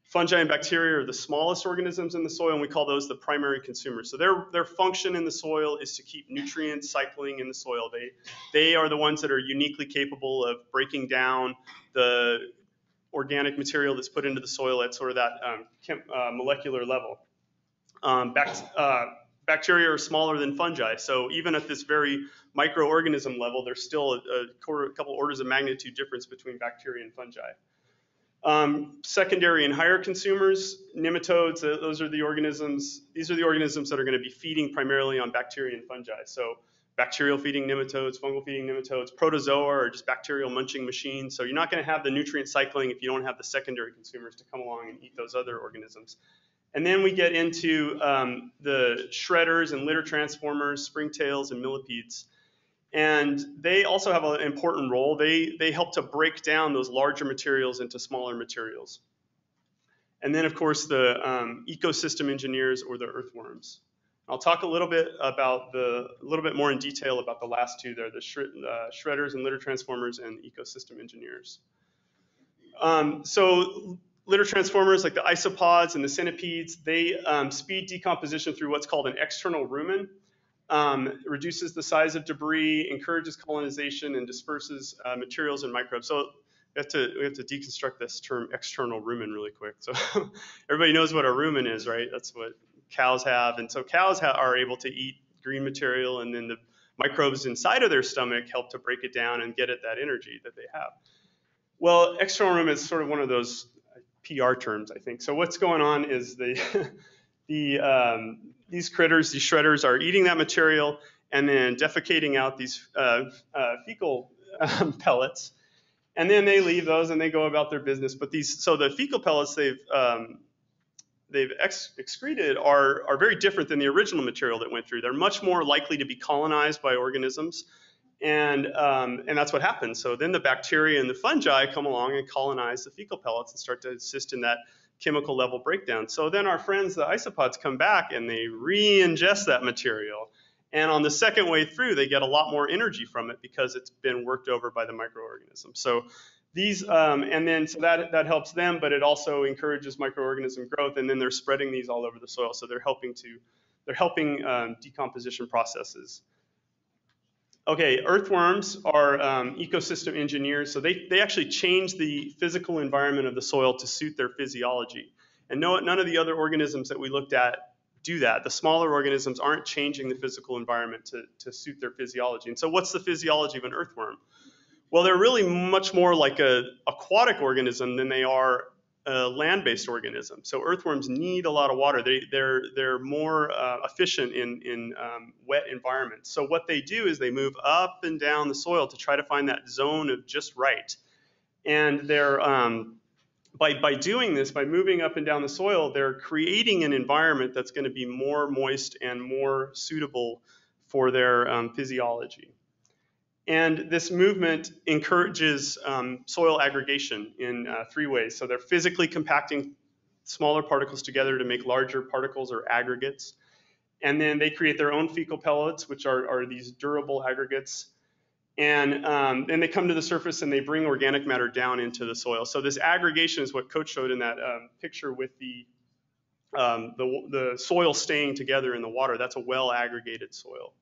Fungi and bacteria are the smallest organisms in the soil, and we call those the primary consumers. So their, their function in the soil is to keep nutrients cycling in the soil. They, they are the ones that are uniquely capable of breaking down the organic material that's put into the soil at sort of that um, uh, molecular level. Um, uh, bacteria are smaller than fungi, so even at this very microorganism level, there's still a, a couple orders of magnitude difference between bacteria and fungi. Um, secondary and higher consumers, nematodes, uh, those are the organisms, these are the organisms that are going to be feeding primarily on bacteria and fungi. So bacterial feeding nematodes, fungal feeding nematodes, protozoa are just bacterial munching machines. So you're not going to have the nutrient cycling if you don't have the secondary consumers to come along and eat those other organisms. And then we get into um, the shredders and litter transformers, springtails and millipedes. And they also have an important role. They, they help to break down those larger materials into smaller materials. And then, of course, the um, ecosystem engineers or the earthworms. I'll talk a little bit about the, a little bit more in detail about the last two there, the uh, shredders and litter transformers and ecosystem engineers. Um, so litter transformers like the isopods and the centipedes, they um, speed decomposition through what's called an external rumen um, reduces the size of debris, encourages colonization, and disperses uh, materials and microbes. So we have, to, we have to deconstruct this term external rumen really quick. So everybody knows what a rumen is, right? That's what cows have. And so cows are able to eat green material, and then the microbes inside of their stomach help to break it down and get at that energy that they have. Well, external rumen is sort of one of those PR terms, I think. So what's going on is the the um, these critters, these shredders, are eating that material and then defecating out these uh, uh, fecal um, pellets, and then they leave those and they go about their business. But these, so the fecal pellets they've um, they've ex- excreted are are very different than the original material that went through. They're much more likely to be colonized by organisms, and um, and that's what happens. So then the bacteria and the fungi come along and colonize the fecal pellets and start to assist in that chemical level breakdown. So then our friends, the isopods, come back and they re-ingest that material. And on the second way through, they get a lot more energy from it because it's been worked over by the microorganisms. So these, um, and then so that that helps them, but it also encourages microorganism growth. And then they're spreading these all over the soil, so they're helping to, they're helping um, decomposition processes. Okay, earthworms are um, ecosystem engineers, so they, they actually change the physical environment of the soil to suit their physiology. And no, none of the other organisms that we looked at do that. The smaller organisms aren't changing the physical environment to, to suit their physiology. And so what's the physiology of an earthworm? Well, they're really much more like a aquatic organism than they are land-based organism. So earthworms need a lot of water. They, they're, they're more uh, efficient in, in um, wet environments. So what they do is they move up and down the soil to try to find that zone of just right. And they're, um, by, by doing this, by moving up and down the soil, they're creating an environment that's going to be more moist and more suitable for their um, physiology. And this movement encourages um, soil aggregation in uh, three ways. So they're physically compacting smaller particles together to make larger particles or aggregates. And then they create their own fecal pellets, which are, are these durable aggregates. And um, then they come to the surface and they bring organic matter down into the soil. So this aggregation is what Coach showed in that um, picture with the, um, the, the soil staying together in the water. That's a well aggregated soil.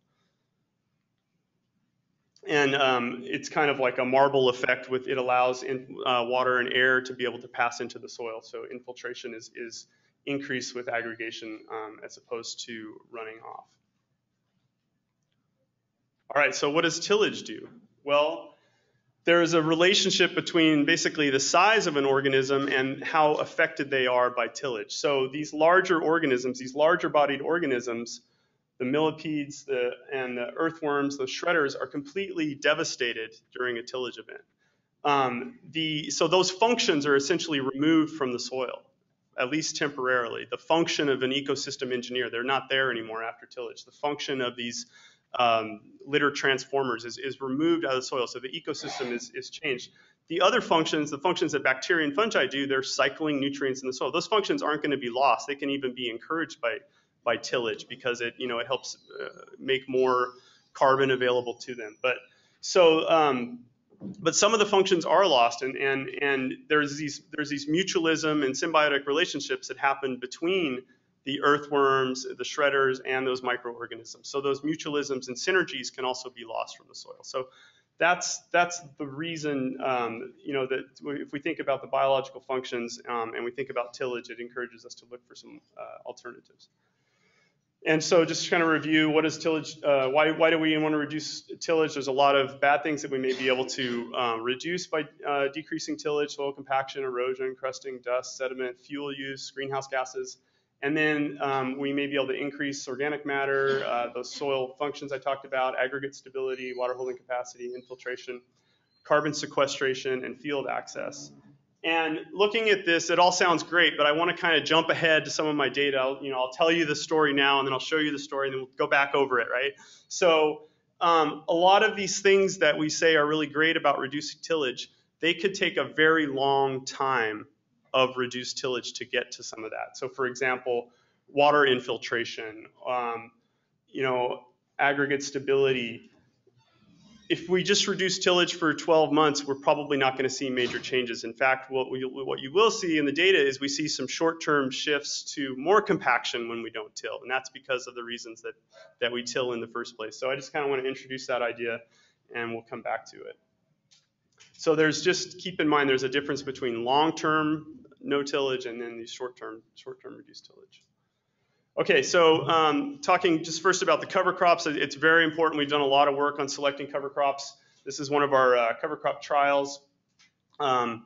And um, it's kind of like a marble effect with it allows in, uh, water and air to be able to pass into the soil. So infiltration is, is increased with aggregation um, as opposed to running off. All right, so what does tillage do? Well, there's a relationship between basically the size of an organism and how affected they are by tillage. So these larger organisms, these larger bodied organisms, the millipedes the, and the earthworms, the shredders, are completely devastated during a tillage event. Um, the, so those functions are essentially removed from the soil, at least temporarily. The function of an ecosystem engineer, they're not there anymore after tillage. The function of these um, litter transformers is, is removed out of the soil, so the ecosystem is, is changed. The other functions, the functions that bacteria and fungi do, they're cycling nutrients in the soil. Those functions aren't going to be lost. They can even be encouraged by by tillage because it you know it helps uh, make more carbon available to them. But so um, but some of the functions are lost and and and there's these there's these mutualism and symbiotic relationships that happen between the earthworms, the shredders, and those microorganisms. So those mutualisms and synergies can also be lost from the soil. So that's that's the reason um, you know that if we think about the biological functions um, and we think about tillage, it encourages us to look for some uh, alternatives. And so just to kind of review, what is tillage? Uh, why, why do we want to reduce tillage? There's a lot of bad things that we may be able to um, reduce by uh, decreasing tillage, soil compaction, erosion, crusting, dust, sediment, fuel use, greenhouse gases. And then um, we may be able to increase organic matter, uh, those soil functions I talked about, aggregate stability, water holding capacity, infiltration, carbon sequestration, and field access. And looking at this, it all sounds great, but I want to kind of jump ahead to some of my data. I'll, you know, I'll tell you the story now, and then I'll show you the story, and then we'll go back over it, right? So um, a lot of these things that we say are really great about reducing tillage, they could take a very long time of reduced tillage to get to some of that. So for example, water infiltration, um, you know, aggregate stability, if we just reduce tillage for 12 months, we're probably not going to see major changes. In fact, what, we, what you will see in the data is we see some short-term shifts to more compaction when we don't till, and that's because of the reasons that, that we till in the first place. So I just kind of want to introduce that idea, and we'll come back to it. So there's just, keep in mind, there's a difference between long-term no tillage and then these short-term, short-term reduced tillage. Okay, so um, talking just first about the cover crops, it's very important. We've done a lot of work on selecting cover crops. This is one of our uh, cover crop trials. Um,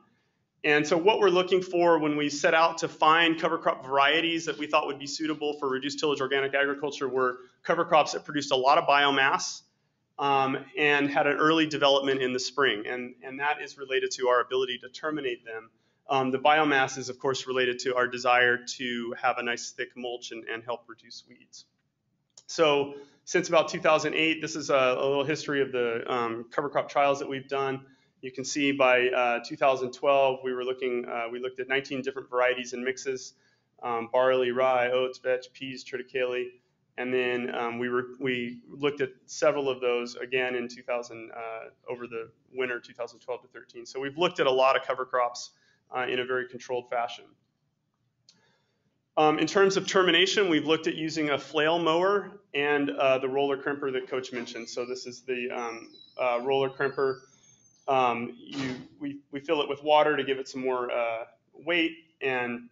and so what we're looking for when we set out to find cover crop varieties that we thought would be suitable for reduced tillage organic agriculture were cover crops that produced a lot of biomass um, and had an early development in the spring. And, and that is related to our ability to terminate them um, the biomass is, of course, related to our desire to have a nice thick mulch and, and help reduce weeds. So since about 2008, this is a, a little history of the um, cover crop trials that we've done. You can see by uh, 2012, we were looking, uh, we looked at 19 different varieties and mixes, um, barley, rye, oats, vetch, peas, triticale, and then um, we, were, we looked at several of those again in 2000, uh, over the winter 2012 to 13. So we've looked at a lot of cover crops uh, in a very controlled fashion. Um, in terms of termination, we've looked at using a flail mower and uh, the roller crimper that Coach mentioned. So this is the um, uh, roller crimper. Um, you, we, we fill it with water to give it some more uh, weight, and,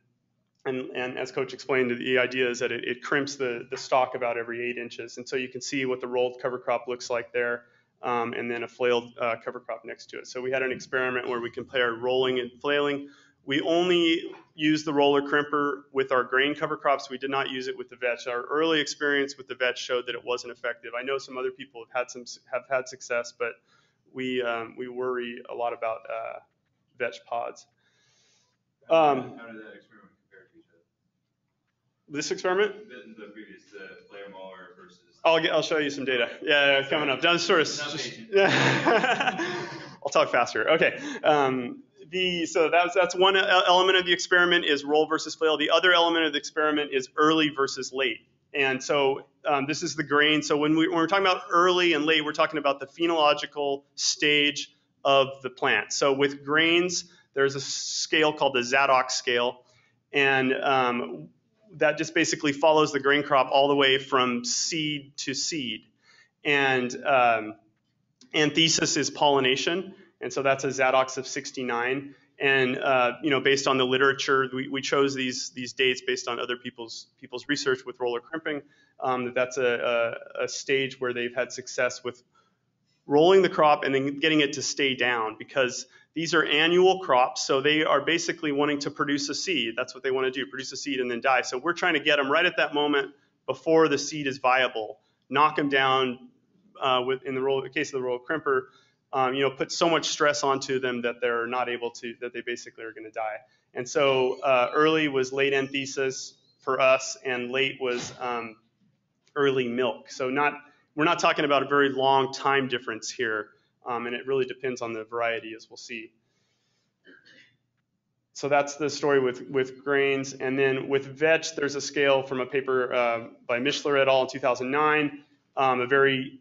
and, and as Coach explained, the idea is that it, it crimps the, the stalk about every eight inches. And so you can see what the rolled cover crop looks like there um, and then a flailed uh, cover crop next to it. So we had an experiment where we compared rolling and flailing. We only used the roller crimper with our grain cover crops. We did not use it with the vetch. Our early experience with the vetch showed that it wasn't effective. I know some other people have had some have had success, but we um, we worry a lot about uh, vetch pods. Um, How did that experiment compare to each other? this experiment, The, the previous, the flail mower versus I'll get, I'll show you some data. Yeah, coming up. Down sort of. I'll talk faster. Okay. Um, the so that's that's one element of the experiment is roll versus flail. The other element of the experiment is early versus late. And so um, this is the grain. So when we when we're talking about early and late, we're talking about the phenological stage of the plant. So with grains, there's a scale called the Zadoks scale, and um, that just basically follows the grain crop all the way from seed to seed. And um, anthesis is pollination, and so that's a Zadoks of 69. And uh, you know, based on the literature, we, we chose these these dates based on other people's people's research with roller crimping. Um, that that's a, a, a stage where they've had success with rolling the crop and then getting it to stay down because these are annual crops, so they are basically wanting to produce a seed. That's what they want to do, produce a seed and then die. So we're trying to get them right at that moment before the seed is viable, knock them down. Uh, with in the roll, case of the roller crimper, um, you know, put so much stress onto them that they're not able to, that they basically are going to die. And so uh, early was late anthesis for us, and late was um, early milk. So not, we're not talking about a very long time difference here, um, and it really depends on the variety, as we'll see. So that's the story with, with grains. And then with vetch, there's a scale from a paper uh, by Mischler et al. in 2009, um, a very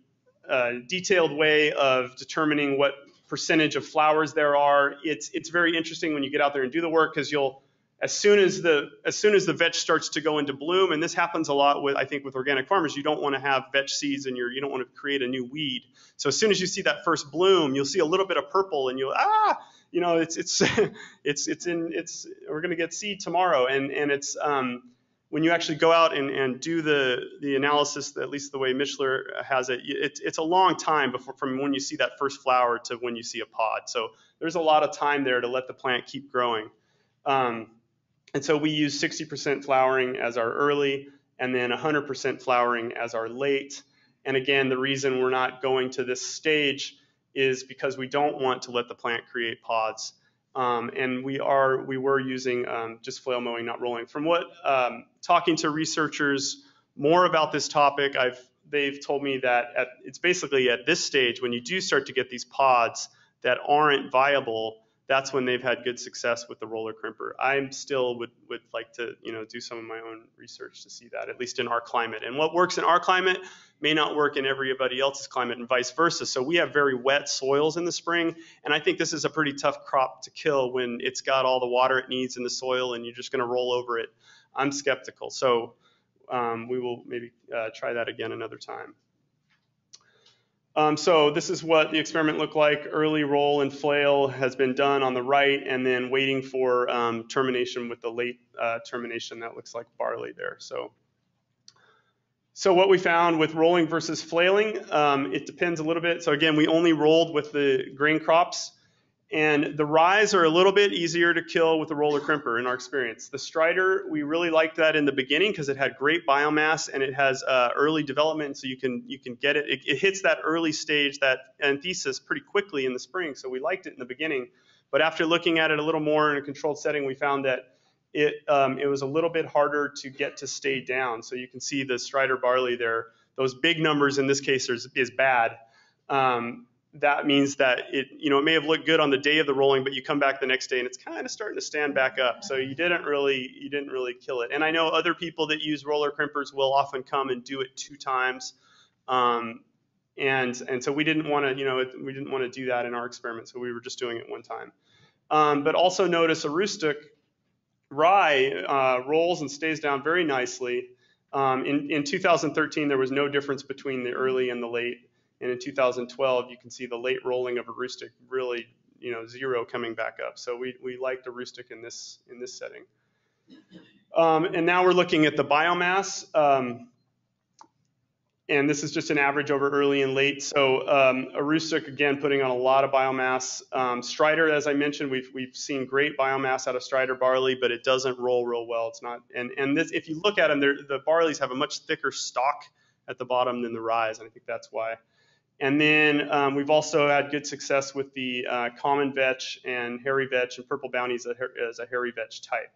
uh, detailed way of determining what percentage of flowers there are. It's, it's very interesting when you get out there and do the work because you'll, as soon as the as soon as the vetch starts to go into bloom, and this happens a lot with I think with organic farmers, you don't want to have vetch seeds and you're you don't want to create a new weed. So as soon as you see that first bloom, you'll see a little bit of purple, and you'll ah, you know it's it's it's it's in it's we're gonna get seed tomorrow, and and it's um when you actually go out and, and do the the analysis, at least the way Mischler has it, it, it's a long time before from when you see that first flower to when you see a pod. So there's a lot of time there to let the plant keep growing. Um, and so we use 60% flowering as our early and then 100% flowering as our late. And again, the reason we're not going to this stage is because we don't want to let the plant create pods. Um, and we are we were using um, just flail mowing, not rolling. From what um, talking to researchers more about this topic, I've they've told me that at, it's basically at this stage when you do start to get these pods that aren't viable, that's when they've had good success with the roller crimper. I'm still would would like to you know do some of my own research to see that at least in our climate. And what works in our climate may not work in everybody else's climate and vice versa. So we have very wet soils in the spring, and I think this is a pretty tough crop to kill when it's got all the water it needs in the soil and you're just going to roll over it. I'm skeptical. So um, we will maybe uh, try that again another time. Um, so this is what the experiment looked like. Early roll and flail has been done on the right, and then waiting for um, termination with the late uh, termination. That looks like barley there. So, so what we found with rolling versus flailing, um, it depends a little bit. So again, we only rolled with the grain crops. And the ryes are a little bit easier to kill with the roller crimper in our experience. The strider, we really liked that in the beginning because it had great biomass and it has uh, early development, so you can you can get it. it. It hits that early stage, that anthesis, pretty quickly in the spring. So we liked it in the beginning, but after looking at it a little more in a controlled setting, we found that it um, it was a little bit harder to get to stay down. So you can see the strider barley there. Those big numbers in this case is, is bad. Um, that means that it, you know, it may have looked good on the day of the rolling, but you come back the next day and it's kind of starting to stand back up. So you didn't really, you didn't really kill it. And I know other people that use roller crimpers will often come and do it two times. Um, and, and so we didn't want to, you know, we didn't want to do that in our experiment. So we were just doing it one time. Um, but also notice Aroostook rye uh, rolls and stays down very nicely. Um, in, in 2013, there was no difference between the early and the late. And in 2012, you can see the late rolling of a really, you know, zero coming back up. So we, we liked Aroostook in this, in this setting. Um, and now we're looking at the biomass. Um, and this is just an average over early and late. So um, Aroostook, again, putting on a lot of biomass. Um, Strider, as I mentioned, we've, we've seen great biomass out of Strider barley, but it doesn't roll real well. It's not, and, and this, if you look at them, the barleys have a much thicker stalk at the bottom than the ryes, and I think that's why. And then um, we've also had good success with the uh, common vetch and hairy vetch and purple bounties as a hairy vetch type.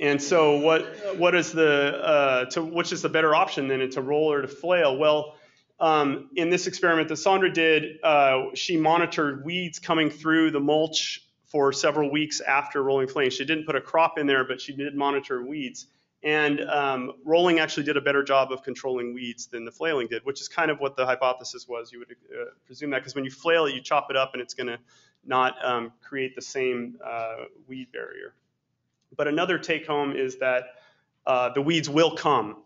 And so what what is the uh, to which is the better option then to roll or to flail? Well, um, in this experiment that Sandra did, uh, she monitored weeds coming through the mulch for several weeks after rolling flaying. She didn't put a crop in there, but she did monitor weeds. And um, rolling actually did a better job of controlling weeds than the flailing did, which is kind of what the hypothesis was. You would uh, presume that because when you flail you chop it up and it's going to not um, create the same uh, weed barrier. But another take home is that uh, the weeds will come,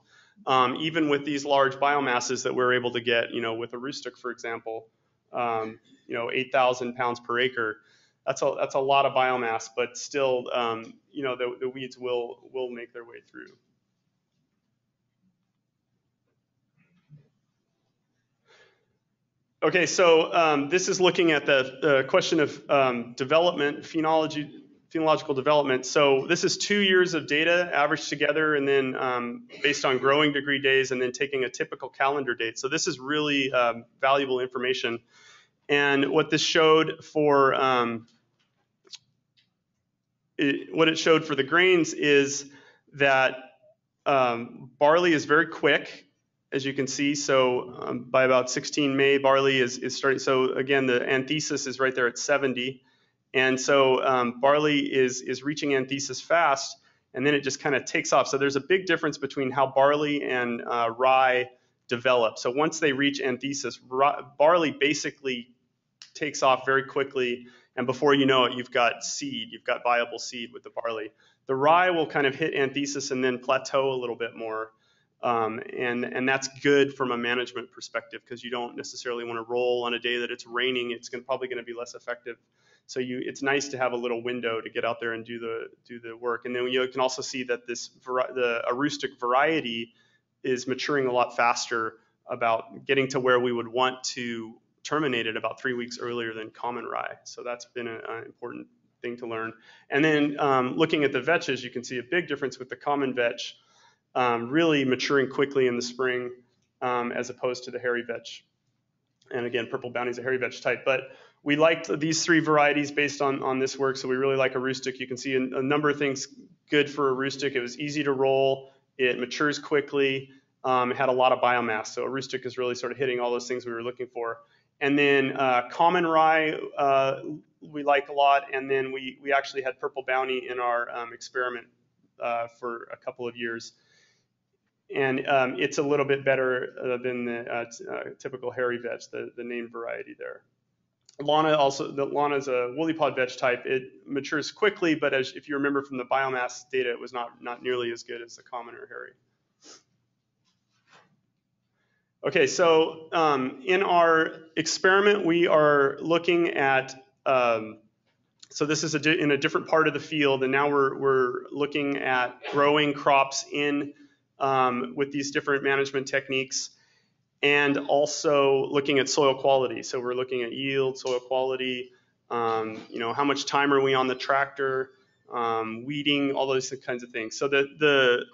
um, even with these large biomasses that we're able to get. You know, with a Aroostook, for example, um, you know, 8,000 pounds per acre. That's a that's a lot of biomass, but still, um, you know, the, the weeds will will make their way through. Okay, so um, this is looking at the, question of um, development, phenology, phenological development. So this is two years of data averaged together and then um, based on growing degree days and then taking a typical calendar date. So this is really um, valuable information. And what this showed for um, it, what it showed for the grains is that um, barley is very quick, as you can see. So um, by about 16 May, barley is, is starting. So again, the anthesis is right there at 70. And so um, barley is, is reaching anthesis fast, and then it just kind of takes off. So there's a big difference between how barley and uh, rye develop. So once they reach anthesis, barley basically takes off very quickly and before you know it, you've got seed, you've got viable seed with the barley. The rye will kind of hit anthesis and then plateau a little bit more. Um, and, and that's good from a management perspective because you don't necessarily want to roll on a day that it's raining. It's gonna, probably going to be less effective. So you, it's nice to have a little window to get out there and do the do the work. And then you can also see that this the Aroostook variety is maturing a lot faster about getting to where we would want to terminated about three weeks earlier than common rye. So that's been an important thing to learn. And then um, looking at the vetches, you can see a big difference with the common vetch um, really maturing quickly in the spring um, as opposed to the hairy vetch. And again, purple bounty is a hairy vetch type. But we liked these three varieties based on, on this work, so we really like Aroostook. You can see a, a number of things good for Aroostook. It was easy to roll, it matures quickly, um, it had a lot of biomass. So Aroostook is really sort of hitting all those things we were looking for. And then uh, common rye uh, we like a lot. And then we, we actually had purple bounty in our um, experiment uh, for a couple of years. And um, it's a little bit better uh, than the uh, uh, typical hairy vetch, the, the named variety there. Lana also, the Lana is a woolly pod vetch type. It matures quickly, but as, if you remember from the biomass data, it was not, not nearly as good as the common or hairy. Okay, so um, in our experiment, we are looking at, um, so this is a in a different part of the field, and now we're, we're looking at growing crops in um, with these different management techniques, and also looking at soil quality. So we're looking at yield, soil quality, um, you know, how much time are we on the tractor, um, weeding, all those kinds of things. So the, the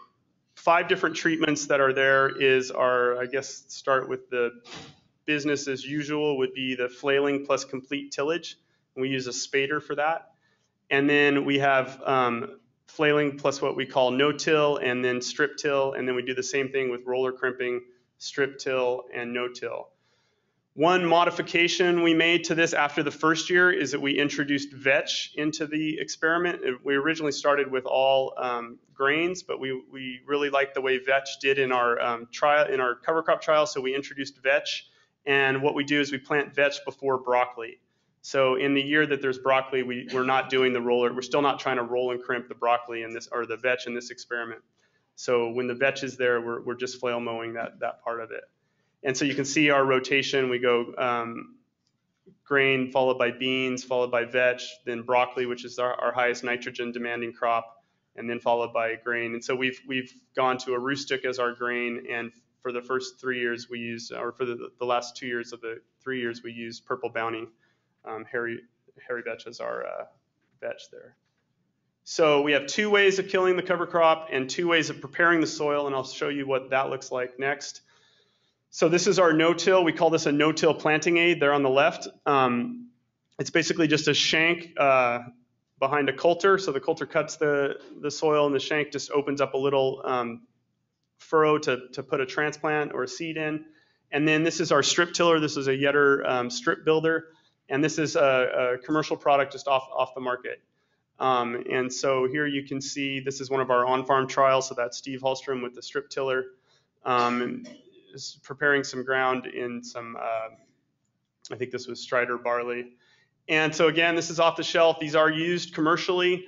five different treatments that are there is our, I guess, start with the business as usual would be the flailing plus complete tillage. We use a spader for that. And then we have um, flailing plus what we call no-till and then strip till. And then we do the same thing with roller crimping, strip till, and no-till. One modification we made to this after the first year is that we introduced vetch into the experiment. We originally started with all um, grains, but we, we really liked the way vetch did in our um, trial in our cover crop trial, so we introduced vetch. And what we do is we plant vetch before broccoli. So in the year that there's broccoli, we, we're not doing the roller. We're still not trying to roll and crimp the broccoli in this or the vetch in this experiment. So when the vetch is there, we're, we're just flail mowing that, that part of it. And so you can see our rotation. We go um, grain followed by beans, followed by vetch, then broccoli, which is our, our, highest nitrogen demanding crop, and then followed by grain. And so we've we've gone to Aroostook as our grain, and for the first three years we used, or for the, the last two years of the three years we used purple bounty, um, hairy hairy vetch as our uh, vetch there. So we have two ways of killing the cover crop and two ways of preparing the soil, and I'll show you what that looks like next. So this is our no-till. We call this a no-till planting aid there on the left. Um, it's basically just a shank uh, behind a coulter. So the coulter cuts the, the soil and the shank just opens up a little um, furrow to, to put a transplant or a seed in. And then this is our strip tiller. This is a Yetter um, strip builder. And this is a, a commercial product just off, off the market. Um, and so here you can see this is one of our on-farm trials. So that's Steve Hallstrom with the strip tiller, um, is preparing some ground in some, uh, I think this was Strider barley. And so again, this is off the shelf. These are used commercially.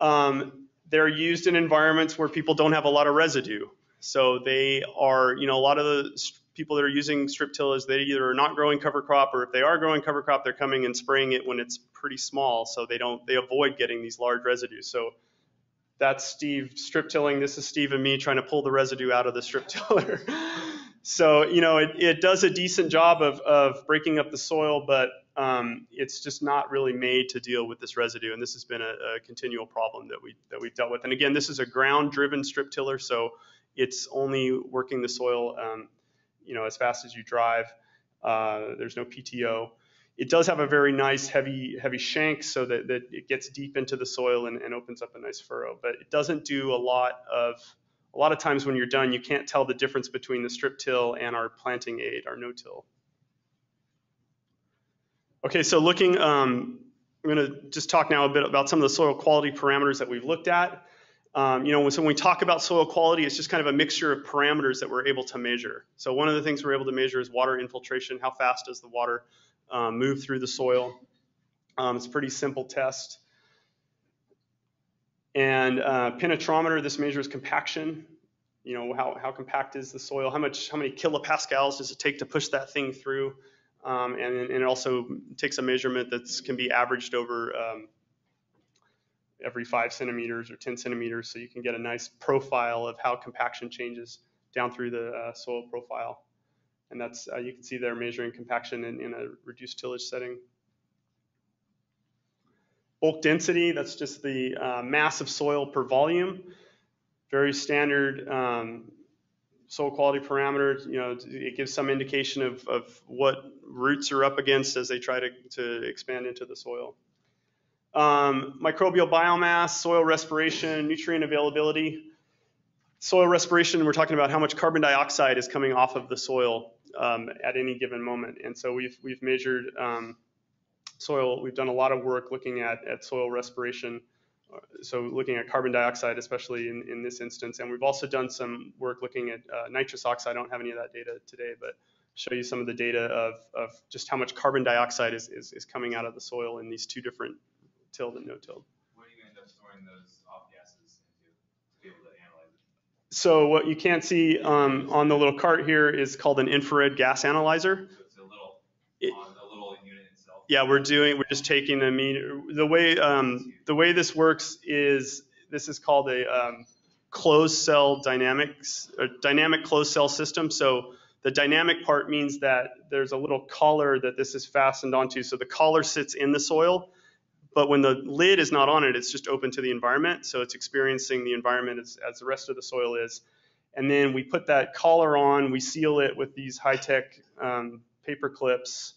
Um, they're used in environments where people don't have a lot of residue. So they are, you know, a lot of the people that are using strip tillers, they either are not growing cover crop, or if they are growing cover crop, they're coming and spraying it when it's pretty small, so they don't, they avoid getting these large residues. So that's Steve strip tilling. This is Steve and me trying to pull the residue out of the strip tiller. so, you know, it, it does a decent job of, of breaking up the soil, but um, it's just not really made to deal with this residue. And this has been a, a continual problem that we, that we've dealt with. And again, this is a ground driven strip tiller, so it's only working the soil um, you know, as fast as you drive. Uh, there's no PTO. It does have a very nice heavy heavy shank so that, that it gets deep into the soil and, and opens up a nice furrow. But it doesn't do a lot of a lot of times when you're done, you can't tell the difference between the strip till and our planting aid, our no-till. Okay, so looking, um, I'm going to just talk now a bit about some of the soil quality parameters that we've looked at. Um, you know, so when we talk about soil quality, it's just kind of a mixture of parameters that we're able to measure. So one of the things we're able to measure is water infiltration. How fast does the water um, move through the soil? Um, it's a pretty simple test. And uh, penetrometer, this measures compaction. You know, how, how compact is the soil? How much, how many kilopascals does it take to push that thing through? Um, and, and, it also takes a measurement that can be averaged over um, every five centimeters or 10 centimeters so you can get a nice profile of how compaction changes down through the uh, soil profile. And that's, uh, you can see they're measuring compaction in, in, a reduced tillage setting. Bulk density, that's just the uh, mass of soil per volume. Very standard um, soil quality parameter. You know, it gives some indication of, of what roots are up against as they try to, to expand into the soil. Um, microbial biomass, soil respiration, nutrient availability. Soil respiration, we're talking about how much carbon dioxide is coming off of the soil um, at any given moment. And so we've, we've measured um, soil, we've done a lot of work looking at, at soil respiration. So looking at carbon dioxide, especially in, in this instance. And we've also done some work looking at uh, nitrous oxide. I don't have any of that data today, but show you some of the data of, of just how much carbon dioxide is, is, is coming out of the soil in these two different tilled and no-tilled. What are you end up storing those off gases to be able to analyze it? So what you can't see um, on the little cart here is called an infrared gas analyzer. So Yeah, we're doing, we're just taking the meter. The way, um, the way this works is, this is called a um, closed cell dynamics, a dynamic closed cell system. So the dynamic part means that there's a little collar that this is fastened onto. So the collar sits in the soil, but when the lid is not on it, it's just open to the environment. So it's experiencing the environment as, as the rest of the soil is. And then we put that collar on, we seal it with these high-tech um, paper clips,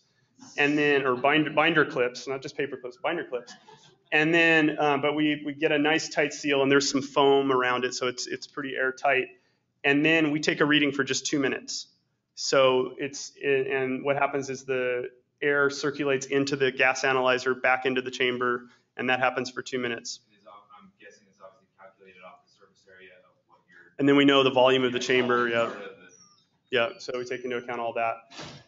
and then, or binder, binder clips, not just paper clips, binder clips. And then, uh, but we, we get a nice tight seal and there's some foam around it, so it's, it's pretty airtight. And then we take a reading for just two minutes. So it's, and what happens is the air circulates into the gas analyzer, back into the chamber, and that happens for two minutes. It is, ob- I'm guessing it's obviously calculated off the surface area of what you're. And then we know the volume of the chamber, yeah. Part of the- Yeah, so we take into account all that.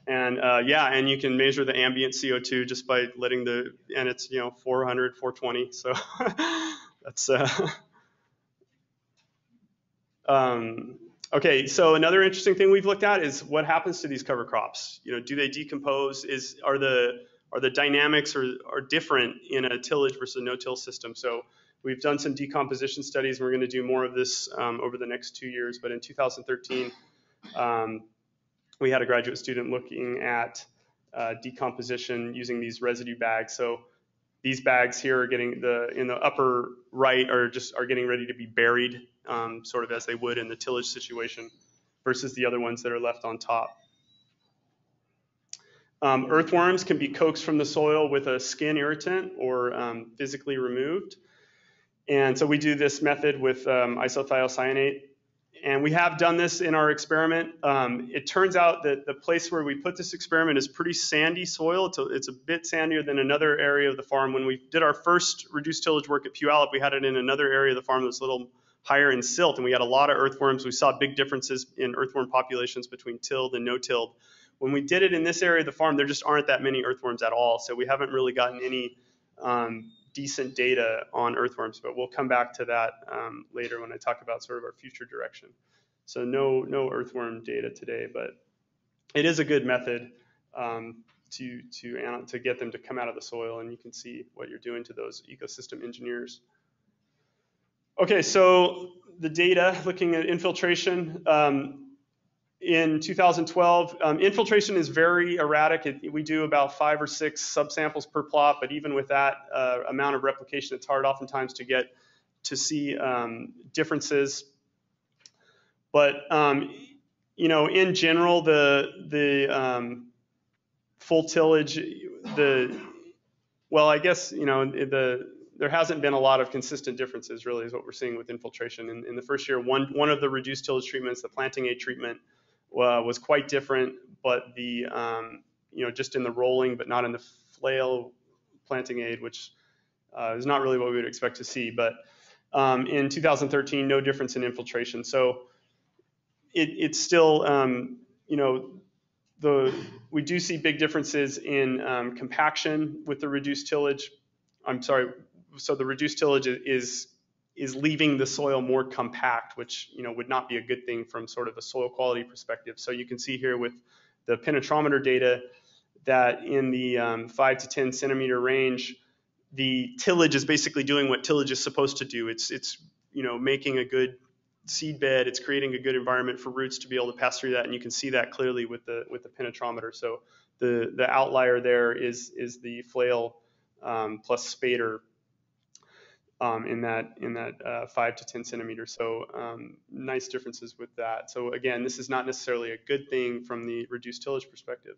And uh, yeah, and you can measure the ambient CO2 just by letting the, and it's, you know, 400, 420. So that's, uh, um, okay, so another interesting thing we've looked at is what happens to these cover crops? You know, do they decompose? Is, are the, are the dynamics are, are different in a tillage versus a no-till system? So we've done some decomposition studies. And we're going to do more of this um, over the next two years. But in 2013, um, we had a graduate student looking at uh, decomposition using these residue bags. So these bags here are getting the in the upper right are just are getting ready to be buried, um, sort of as they would in the tillage situation, versus the other ones that are left on top. Um, earthworms can be coaxed from the soil with a skin irritant or um, physically removed. And so we do this method with um, isothiocyanate. And we have done this in our experiment. Um, it turns out that the place where we put this experiment is pretty sandy soil. It's a, it's a bit sandier than another area of the farm. When we did our first reduced tillage work at Puyallup, we had it in another area of the farm that was a little higher in silt, and we had a lot of earthworms. We saw big differences in earthworm populations between tilled and no-tilled. When we did it in this area of the farm, there just aren't that many earthworms at all. So we haven't really gotten any um, decent data on earthworms, but we'll come back to that um, later when I talk about sort of our future direction. So no, no earthworm data today, but it is a good method um, to, to, to get them to come out of the soil, and you can see what you're doing to those ecosystem engineers. Okay, so the data, looking at infiltration, um, in 2012. Um, infiltration is very erratic. It, we do about five or six subsamples per plot, but even with that uh, amount of replication, it's hard oftentimes to get to see um, differences. But um, you know, in general, the the um, full tillage, the well, I guess you know the there hasn't been a lot of consistent differences. Really, is what we're seeing with infiltration. In, in the first year, one one of the reduced tillage treatments, the planting aid treatment uh, was quite different, but the um, you know just in the rolling, but not in the flail planting aid, which uh, is not really what we would expect to see. But um, in 2013, no difference in infiltration. So it, it's still um, you know the we do see big differences in um, compaction with the reduced tillage. I'm sorry. So the reduced tillage is is leaving the soil more compact, which you know would not be a good thing from sort of a soil quality perspective. So you can see here with the penetrometer data that in the um, 5 to 10 centimeter range, the tillage is basically doing what tillage is supposed to do. It's it's you know making a good seed bed. It's creating a good environment for roots to be able to pass through that, and you can see that clearly with the with the penetrometer. So the the outlier there is is the flail um, plus spader um, in that in that uh, five to 10 centimeters. So um, nice differences with that. So again, this is not necessarily a good thing from the reduced tillage perspective.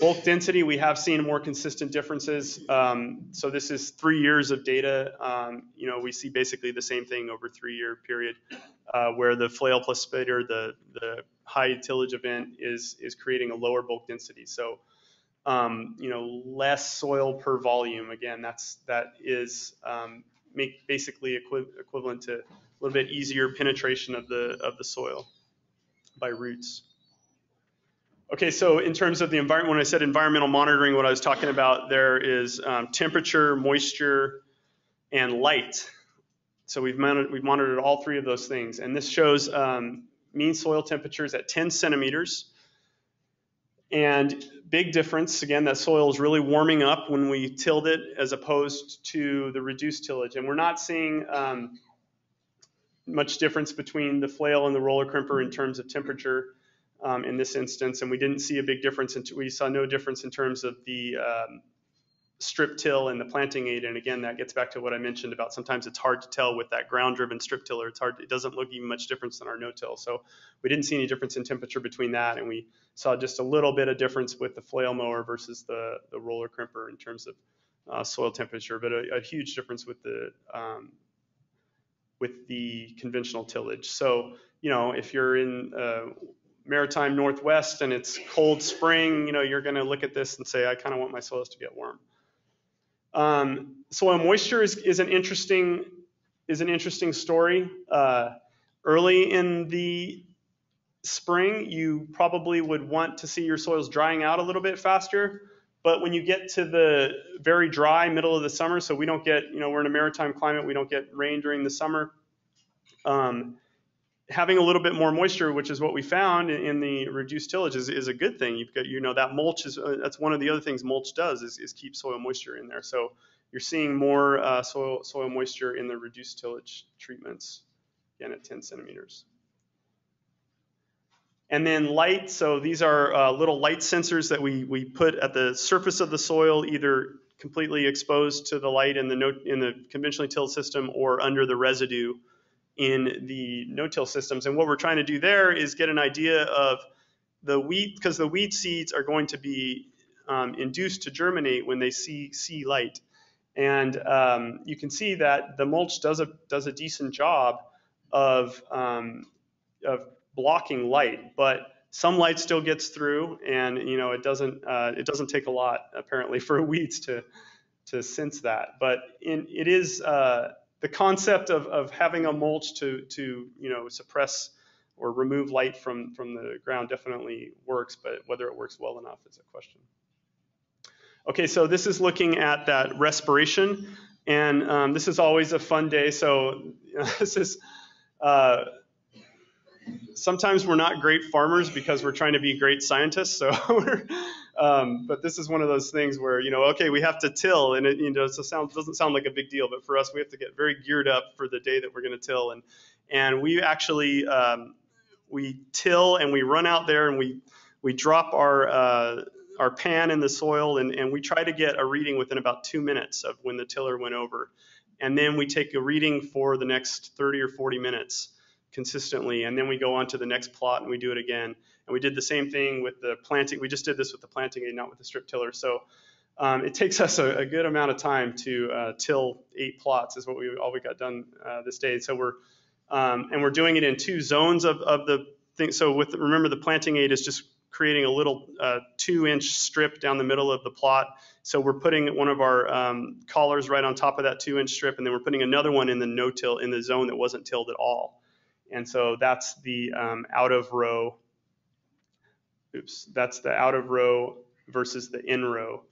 Bulk density, we have seen more consistent differences. Um, so this is three years of data. Um, you know, we see basically the same thing over three-year period, uh, where the flail plus spader, the the high tillage event, is is creating a lower bulk density. So um, you know, less soil per volume. Again, that's that is um, make basically equi equivalent to a little bit easier penetration of the of the soil by roots. Okay, so in terms of the environment, when I said environmental monitoring, what I was talking about there is um, temperature, moisture, and light. So we've monitored, we've monitored all three of those things, and this shows um, mean soil temperatures at 10 centimeters. And big difference, again, that soil is really warming up when we tilled it as opposed to the reduced tillage. And we're not seeing um, much difference between the flail and the roller crimper in terms of temperature um, in this instance. And we didn't see a big difference. In, we saw no difference in terms of the um, strip till and the planting aid. And again, that gets back to what I mentioned about sometimes it's hard to tell with that ground driven strip tiller. It's hard, it doesn't look even much difference than our no till. So we didn't see any difference in temperature between that. And we saw just a little bit of difference with the flail mower versus the, the roller crimper in terms of uh, soil temperature, but a, a, huge difference with the, um, with the conventional tillage. So, you know, if you're in uh, maritime northwest and it's cold spring, you know, you're going to look at this and say, I kind of want my soils to get warm. Um, soil moisture is, is an interesting is an interesting story. Uh, early in the spring, you probably would want to see your soils drying out a little bit faster. But when you get to the very dry middle of the summer, so we don't get, you know, we're in a maritime climate, we don't get rain during the summer. Um, having a little bit more moisture, which is what we found in the reduced tillage, is, is a good thing. You've got, you know, that mulch is uh, that's one of the other things mulch does is, is keep soil moisture in there. So you're seeing more uh, soil soil moisture in the reduced tillage treatments, again at 10 centimeters. And then light, so these are uh, little light sensors that we, we put at the surface of the soil, either completely exposed to the light in the, no, in the conventionally tilled system or under the residue in the no-till systems. And what we're trying to do there is get an idea of the wheat, because the wheat seeds are going to be um, induced to germinate when they see see light. And um, you can see that the mulch does a does a decent job of um, of blocking light, but some light still gets through, and you know it doesn't uh, it doesn't take a lot apparently for weeds to to sense that. But in, it is uh, the concept of, of having a mulch to to you know suppress or remove light from from the ground definitely works, but whether it works well enough is a question. Okay, so this is looking at that respiration, and um, this is always a fun day. So this is. Uh, sometimes we're not great farmers because we're trying to be great scientists. So, um, but this is one of those things where you know, okay, we have to till, and it you know, it sound, doesn't sound like a big deal, but for us, we have to get very geared up for the day that we're going to till, and and we actually um, we till and we run out there and we we drop our uh, our pan in the soil and, and we try to get a reading within about two minutes of when the tiller went over. And then we take a reading for the next 30 or 40 minutes consistently. And then we go on to the next plot and we do it again. And we did the same thing with the planting. We just did this with the planting aid, not with the strip tiller. So um, it takes us a, a, good amount of time to uh, till eight plots is what we all we got done uh, this day. So we're um, and we're doing it in two zones of, of the thing. So with remember the planting aid is just creating a little uh, two inch strip down the middle of the plot. So we're putting one of our um, collars right on top of that two inch strip, and then we're putting another one in the no till in the zone that wasn't tilled at all. And so that's the um, out of row. Oops, that's the out of row versus the in row.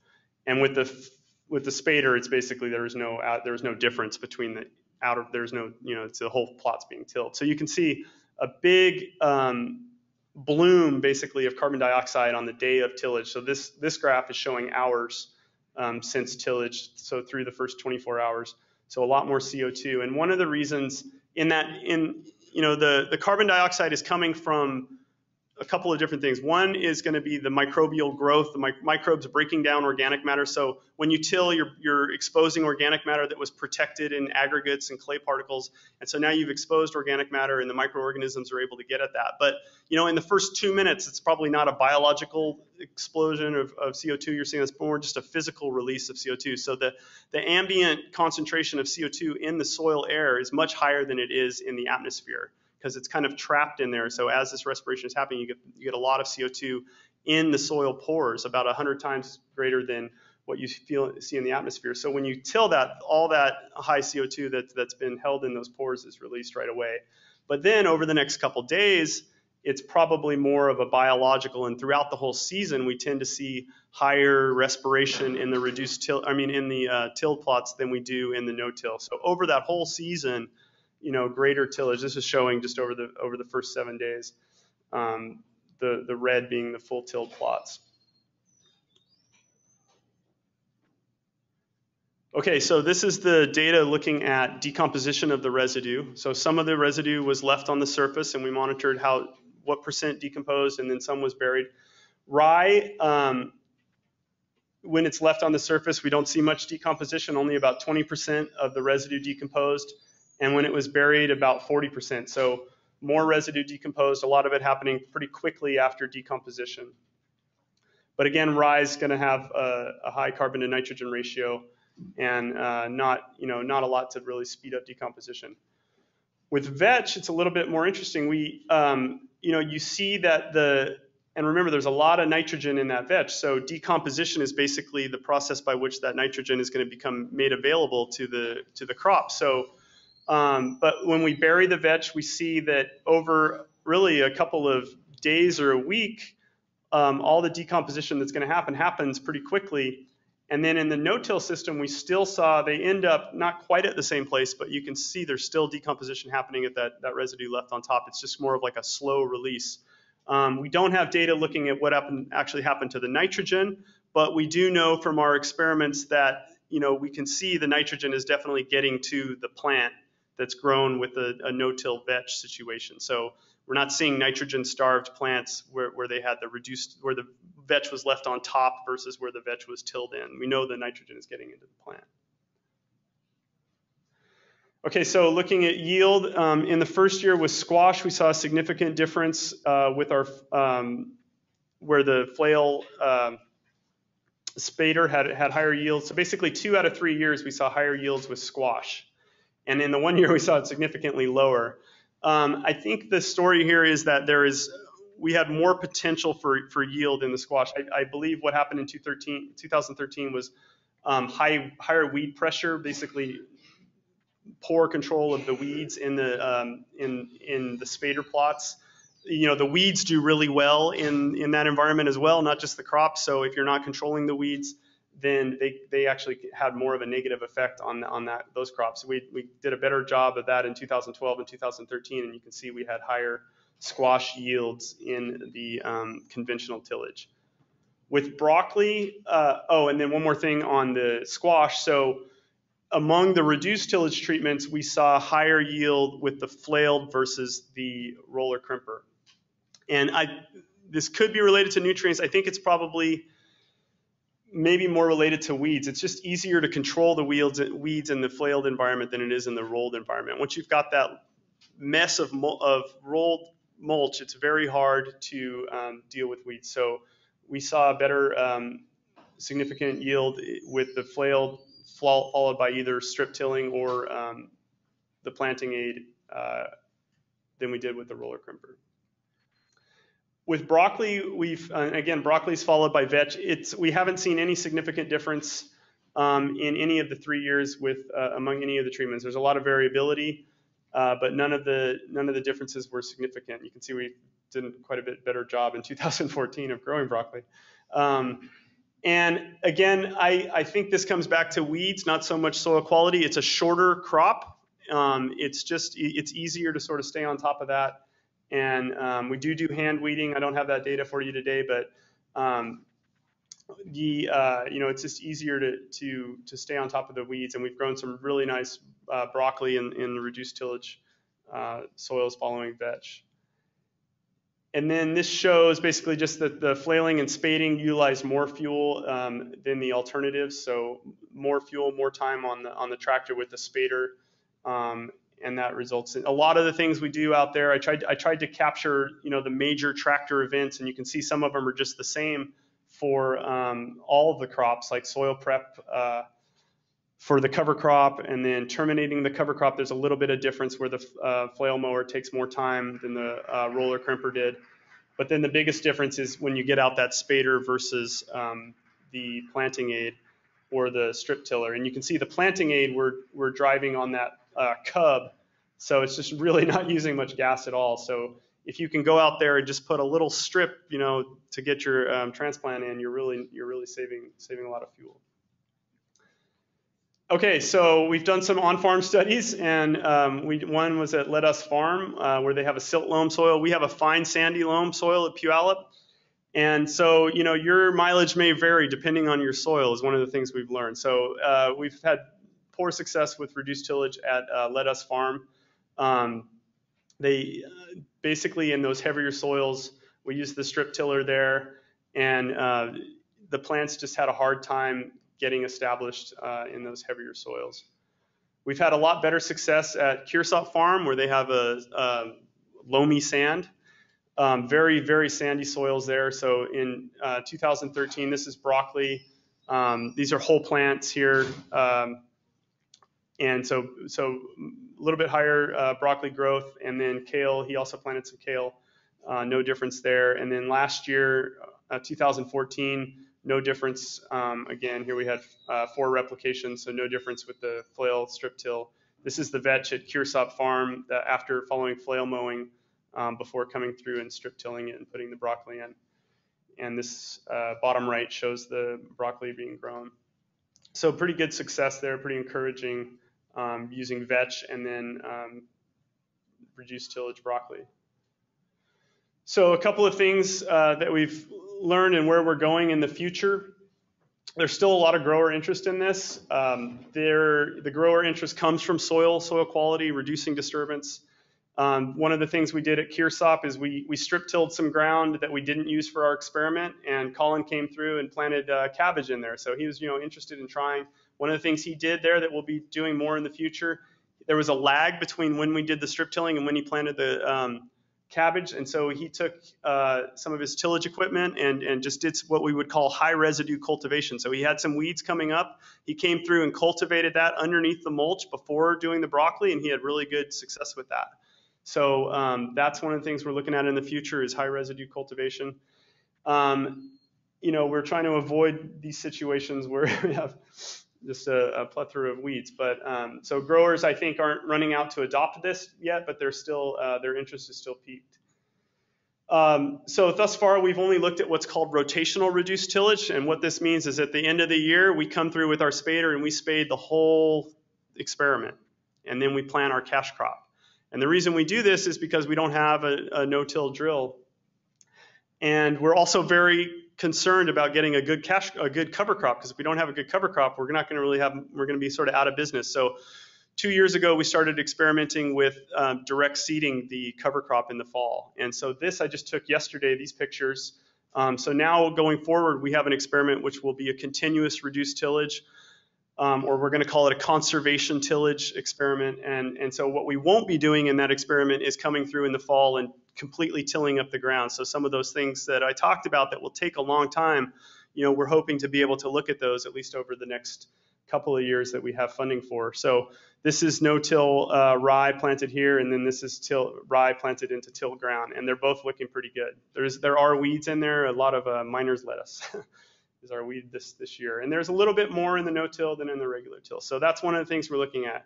And with the with the spader, it's basically there's no out, there's no difference between the out of there's no you know it's the whole plot's being tilled. So you can see a big um, bloom basically of carbon dioxide on the day of tillage. So this this graph is showing hours um, since tillage, so through the first 24 hours. So a lot more CO2. And one of the reasons in that in you know the the carbon dioxide is coming from a couple of different things. One is going to be the microbial growth, the mi- microbes breaking down organic matter. So when you till, you're, you're exposing organic matter that was protected in aggregates and clay particles. And so now you've exposed organic matter and the microorganisms are able to get at that. But, you know, in the first two minutes, it's probably not a biological explosion of, of CO2 you're seeing. It's more just a physical release of CO2. So the, the ambient concentration of CO2 in the soil air is much higher than it is in the atmosphere because it's kind of trapped in there. So as this respiration is happening, you get, you get a lot of CO2 in the soil pores, about 100 times greater than what you feel see in the atmosphere. So when you till that, all that high CO2 that, that's been held in those pores is released right away. But then over the next couple days, it's probably more of a biological, and throughout the whole season, we tend to see higher respiration in the reduced till, I mean, in the uh, tilled plots than we do in the no-till. So over that whole season, you know, greater tillage. This is showing just over the over the first seven days. Um, the the red being the full tilled plots. Okay, so this is the data looking at decomposition of the residue. So some of the residue was left on the surface, and we monitored how what percent decomposed, and then some was buried. Rye, um, when it's left on the surface, we don't see much decomposition. Only about 20% of the residue decomposed and when it was buried, about 40%. So more residue decomposed, a lot of it happening pretty quickly after decomposition. But again, rye is going to have a, a, high carbon to nitrogen ratio and uh, not, you know, not a lot to really speed up decomposition. With vetch, it's a little bit more interesting. We, um, you know, you see that the, and remember, there's a lot of nitrogen in that vetch. So decomposition is basically the process by which that nitrogen is going to become made available to the to the crop. So um, but when we bury the vetch, we see that over really a couple of days or a week, um, all the decomposition that's going to happen happens pretty quickly. And then in the no-till system, we still saw they end up not quite at the same place, but you can see there's still decomposition happening at that, that residue left on top. It's just more of like a slow release. Um, we don't have data looking at what happened, actually happened to the nitrogen, but we do know from our experiments that you know we can see the nitrogen is definitely getting to the plant that's grown with a, a no-till vetch situation. So we're not seeing nitrogen-starved plants where, where they had the reduced, where the vetch was left on top versus where the vetch was tilled in. We know the nitrogen is getting into the plant. Okay, so looking at yield, um, in the first year with squash, we saw a significant difference uh, with our, um, where the flail, uh, Spader had, had higher yields. So basically, two out of three years, we saw higher yields with squash. And in the one year, we saw it significantly lower. Um, I think the story here is that there is, we had more potential for, for yield in the squash. I, I believe what happened in 2013, 2013 was um, high, higher weed pressure, basically poor control of the weeds in the, um, in, in the spader plots you know the weeds do really well in in that environment as well not just the crops so if you're not controlling the weeds then they they actually had more of a negative effect on on that those crops we we did a better job of that in 2012 and 2013 and you can see we had higher squash yields in the um, conventional tillage with broccoli uh, oh and then one more thing on the squash so among the reduced tillage treatments, we saw higher yield with the flailed versus the roller crimper. And I, this could be related to nutrients. I think it's probably maybe more related to weeds. It's just easier to control the weeds, weeds in the flailed environment than it is in the rolled environment. Once you've got that mess of, of rolled mulch, it's very hard to um, deal with weeds. So we saw a better um, significant yield with the flailed followed by either strip tilling or um, the planting aid uh, than we did with the roller crimper. With broccoli, we've uh, again broccoli is followed by vetch. It's we haven't seen any significant difference um, in any of the three years with uh, among any of the treatments. There's a lot of variability, uh, but none of the none of the differences were significant. You can see we did quite a bit better job in 2014 of growing broccoli. Um, and again, I, I, think this comes back to weeds, not so much soil quality. It's a shorter crop. Um, it's just it's easier to sort of stay on top of that and um, we do do hand weeding. I don't have that data for you today, but um, the uh, you know it's just easier to to to stay on top of the weeds. And we've grown some really nice uh, broccoli in, in the reduced tillage uh, soils following vetch. And then this shows basically just that the flailing and spading utilize more fuel um, than the alternatives. So more fuel, more time on the on the tractor with the spader, um, and that results in a lot of the things we do out there. I tried I tried to capture you know the major tractor events, and you can see some of them are just the same for um, all of the crops, like soil prep uh, for the cover crop, and then terminating the cover crop. There's a little bit of difference where the uh, flail mower takes more time than the uh, roller crimper did. But then the biggest difference is when you get out that spader versus um, the planting aid or the strip tiller. And you can see the planting aid, we're, we're driving on that uh, cub. So it's just really not using much gas at all. So if you can go out there and just put a little strip, you know, to get your um, transplant in, you're really you're really saving saving a lot of fuel. Okay, so we've done some on-farm studies, and um, we, one was at Let Us Farm, uh, where they have a silt loam soil. We have a fine sandy loam soil at Puyallup, and so you know your mileage may vary depending on your soil. Is one of the things we've learned. So uh, we've had poor success with reduced tillage at uh, Let Us Farm. Um, they uh, basically in those heavier soils, we used the strip tiller there, and uh, the plants just had a hard time getting established uh, in those heavier soils. We've had a lot better success at Kirsop Farm, where they have a, a loamy sand. Um, very, very sandy soils there. So in uh, 2013, this is broccoli. Um, these are whole plants here. Um, and so so a little bit higher uh, broccoli growth, and then kale. He also planted some kale. Uh, no difference there. And then last year, uh, 2014, no difference. Um, again, here we had uh, four replications, so no difference with the flail strip till. This is the vetch at Kirsop Farm that after following flail mowing um, before coming through and strip tilling it and putting the broccoli in. And this uh, bottom right shows the broccoli being grown. So pretty good success there, pretty encouraging um, using vetch and then um, reduced tillage broccoli. So a couple of things uh, that we've learned and where we're going in the future. There's still a lot of grower interest in this. Um, there, the grower interest comes from soil, soil quality, reducing disturbance. Um, one of the things we did at Kirsop is we, we strip tilled some ground that we didn't use for our experiment, and Colin came through and planted uh, cabbage in there. So he was, you know, interested in trying. One of the things he did there that we'll be doing more in the future, there was a lag between when we did the strip tilling and when he planted the um, cabbage. And so he took uh, some of his tillage equipment and, and just did what we would call high residue cultivation. So he had some weeds coming up. He came through and cultivated that underneath the mulch before doing the broccoli, and he had really good success with that. So um, that's one of the things we're looking at in the future is high residue cultivation. Um, you know, we're trying to avoid these situations where we have just a, a plethora of weeds. But um, so growers, I think, aren't running out to adopt this yet, but they're still uh, their interest is still peaked. Um, so thus far, we've only looked at what's called rotational reduced tillage, and what this means is at the end of the year, we come through with our spader and we spade the whole experiment, and then we plant our cash crop. And the reason we do this is because we don't have a, a no-till drill, and we're also very concerned about getting a good cash, a good cover crop, because if we don't have a good cover crop, we're not going to really have, we're going to be sort of out of business. So two years ago, we started experimenting with um, direct seeding the cover crop in the fall. And so this, I just took yesterday, these pictures. Um, so now going forward, we have an experiment which will be a continuous reduced tillage, um, or we're going to call it a conservation tillage experiment. And, and so what we won't be doing in that experiment is coming through in the fall and completely tilling up the ground. So some of those things that I talked about that will take a long time, you know, we're hoping to be able to look at those at least over the next couple of years that we have funding for. So this is no-till uh, rye planted here, and then this is till rye planted into till ground, and they're both looking pretty good. There's there are weeds in there, a lot of uh, miner's lettuce is our weed this this year, and there's a little bit more in the no-till than in the regular till. So that's one of the things we're looking at.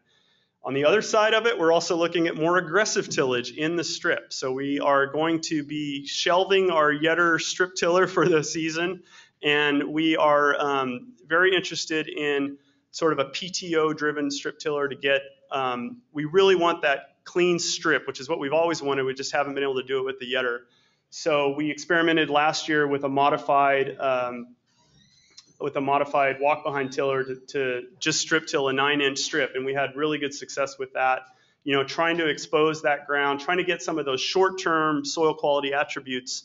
On the other side of it, we're also looking at more aggressive tillage in the strip. So we are going to be shelving our Yetter strip tiller for the season, and we are um, very interested in sort of a PTO-driven strip tiller to get. Um, we really want that clean strip, which is what we've always wanted. We just haven't been able to do it with the Yetter. So we experimented last year with a modified um, with a modified walk behind tiller to, to just strip till a nine inch strip. And we had really good success with that. You know, trying to expose that ground, trying to get some of those short term soil quality attributes,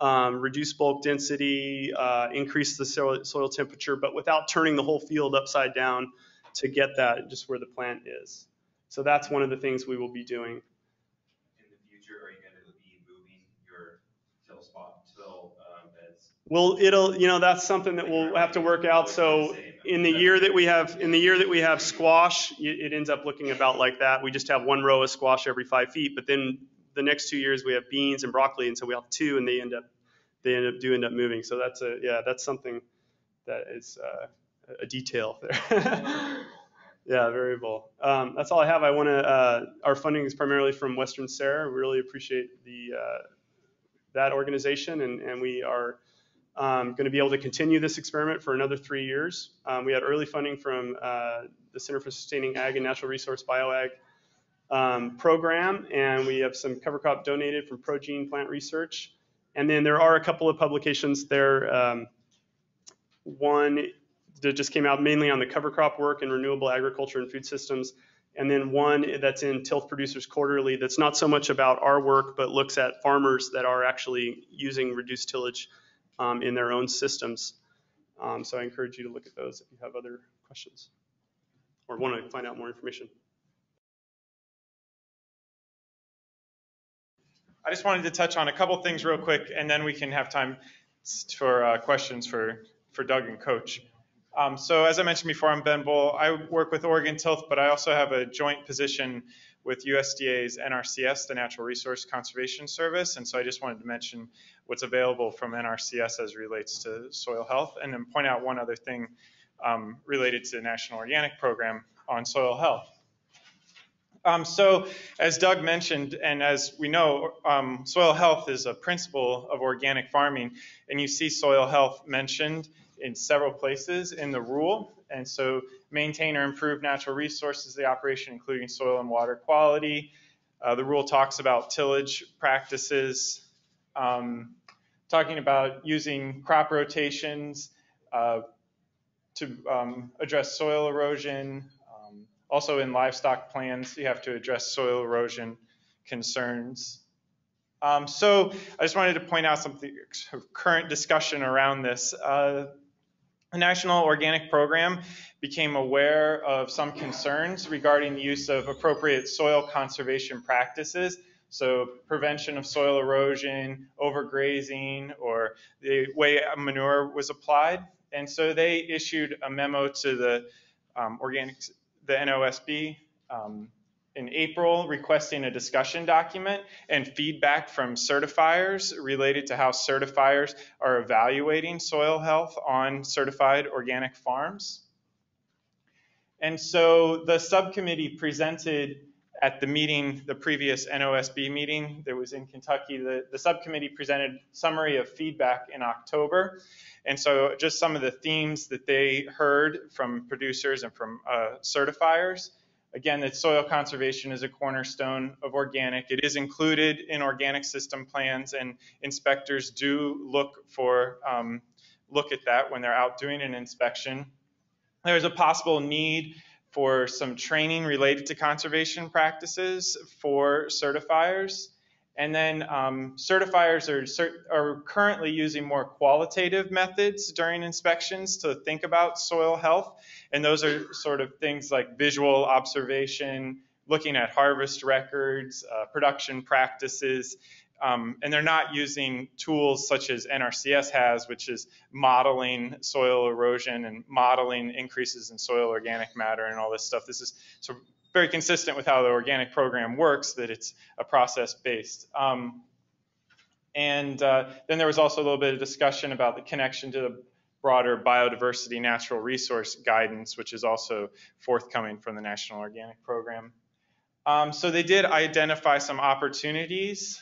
um, reduce bulk density, uh, increase the soil, soil temperature, but without turning the whole field upside down to get that just where the plant is. So that's one of the things we will be doing. In the future, are you gonna be moving your till spot, till, um, beds? Well, it'll, you know, that's something that we'll have to work out. So in the year that we have, in the year that we have squash, it, ends up looking about like that. We just have one row of squash every five feet, but then the next two years we have beans and broccoli, and so we have two, and they end up, they end up do end up moving. So that's a, yeah, that's something that is uh, a detail there. yeah, variable. Um, that's all I have. I want to. Uh, our funding is primarily from Western SARE. We really appreciate the uh, that organization, and, and we are um, going to be able to continue this experiment for another three years. Um, we had early funding from uh, the Center for Sustaining Ag and Natural Resource BioAg um, program, and we have some cover crop donated from Progene Plant Research. And then there are a couple of publications there. Um, one that just came out mainly on the cover crop work in renewable agriculture and food systems, and then one that's in Tilth Producers Quarterly that's not so much about our work, but looks at farmers that are actually using reduced tillage um, in their own systems. Um, so I encourage you to look at those if you have other questions or want to find out more information. I just wanted to touch on a couple things real quick, and then we can have time for uh, questions for, for Doug and Coach. Um, so as I mentioned before, I'm Ben Bowell. I work with Oregon Tilth, but I also have a joint position with USDA's NRCS, the Natural Resource Conservation Service. And so I just wanted to mention what's available from NRCS as relates to soil health, and then point out one other thing um, related to the National Organic Program on soil health. Um, so, as Doug mentioned, and as we know, um, soil health is a principle of organic farming, and you see soil health mentioned in several places in the rule. And so, maintain or improve natural resources the operation, including soil and water quality. Uh, the rule talks about tillage practices, um, talking about using crop rotations uh, to um, address soil erosion, also in livestock plans, you have to address soil erosion concerns. Um, so I just wanted to point out some current discussion around this. Uh, the National Organic Program became aware of some concerns regarding the use of appropriate soil conservation practices. So prevention of soil erosion, overgrazing, or the way manure was applied. And so they issued a memo to the um, organic, the NOSB um, in April requesting a discussion document and feedback from certifiers related to how certifiers are evaluating soil health on certified organic farms. And so the subcommittee presented at the meeting, the previous NOSB meeting that was in Kentucky, the, the subcommittee presented summary of feedback in October. And so just some of the themes that they heard from producers and from uh, certifiers. Again, that soil conservation is a cornerstone of organic. It is included in organic system plans, and inspectors do look for um, look at that when they're out doing an inspection. There's a possible need for some training related to conservation practices for certifiers. And then um, certifiers are, cert- are currently using more qualitative methods during inspections to think about soil health. And those are sort of things like visual observation, looking at harvest records, uh, production practices. Um, and they're not using tools such as NRCS has, which is modeling soil erosion and modeling increases in soil organic matter and all this stuff. This is of very consistent with how the organic program works, that it's a process based. Um, and uh, then there was also a little bit of discussion about the connection to the broader biodiversity natural resource guidance, which is also forthcoming from the National Organic Program. Um, so they did identify some opportunities.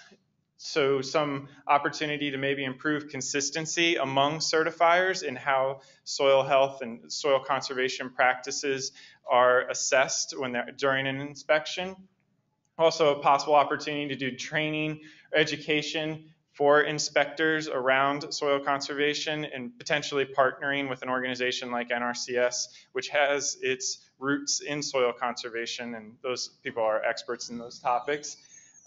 So some opportunity to maybe improve consistency among certifiers in how soil health and soil conservation practices are assessed when they're during an inspection. Also, a possible opportunity to do training or education for inspectors around soil conservation and potentially partnering with an organization like NRCS, which has its roots in soil conservation, and those people are experts in those topics.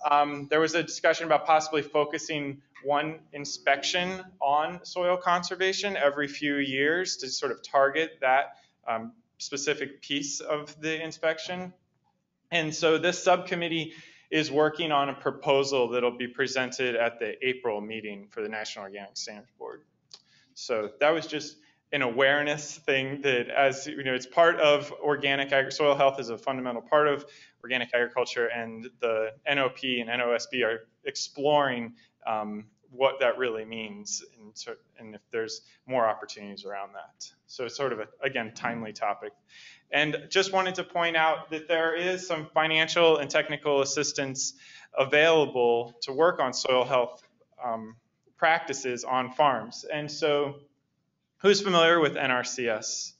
Um, there was a discussion about possibly focusing one inspection on soil conservation every few years to sort of target that um, specific piece of the inspection. And so this subcommittee is working on a proposal that'll be presented at the April meeting for the National Organic Standards Board. So that was just an awareness thing that as you know it's part of organic soil health is a fundamental part of organic agriculture and the NOP and NOSB are exploring um, what that really means and, and if there's more opportunities around that. So it's sort of a, again, timely topic. And just wanted to point out that there is some financial and technical assistance available to work on soil health um, practices on farms. And so who's familiar with NRCS?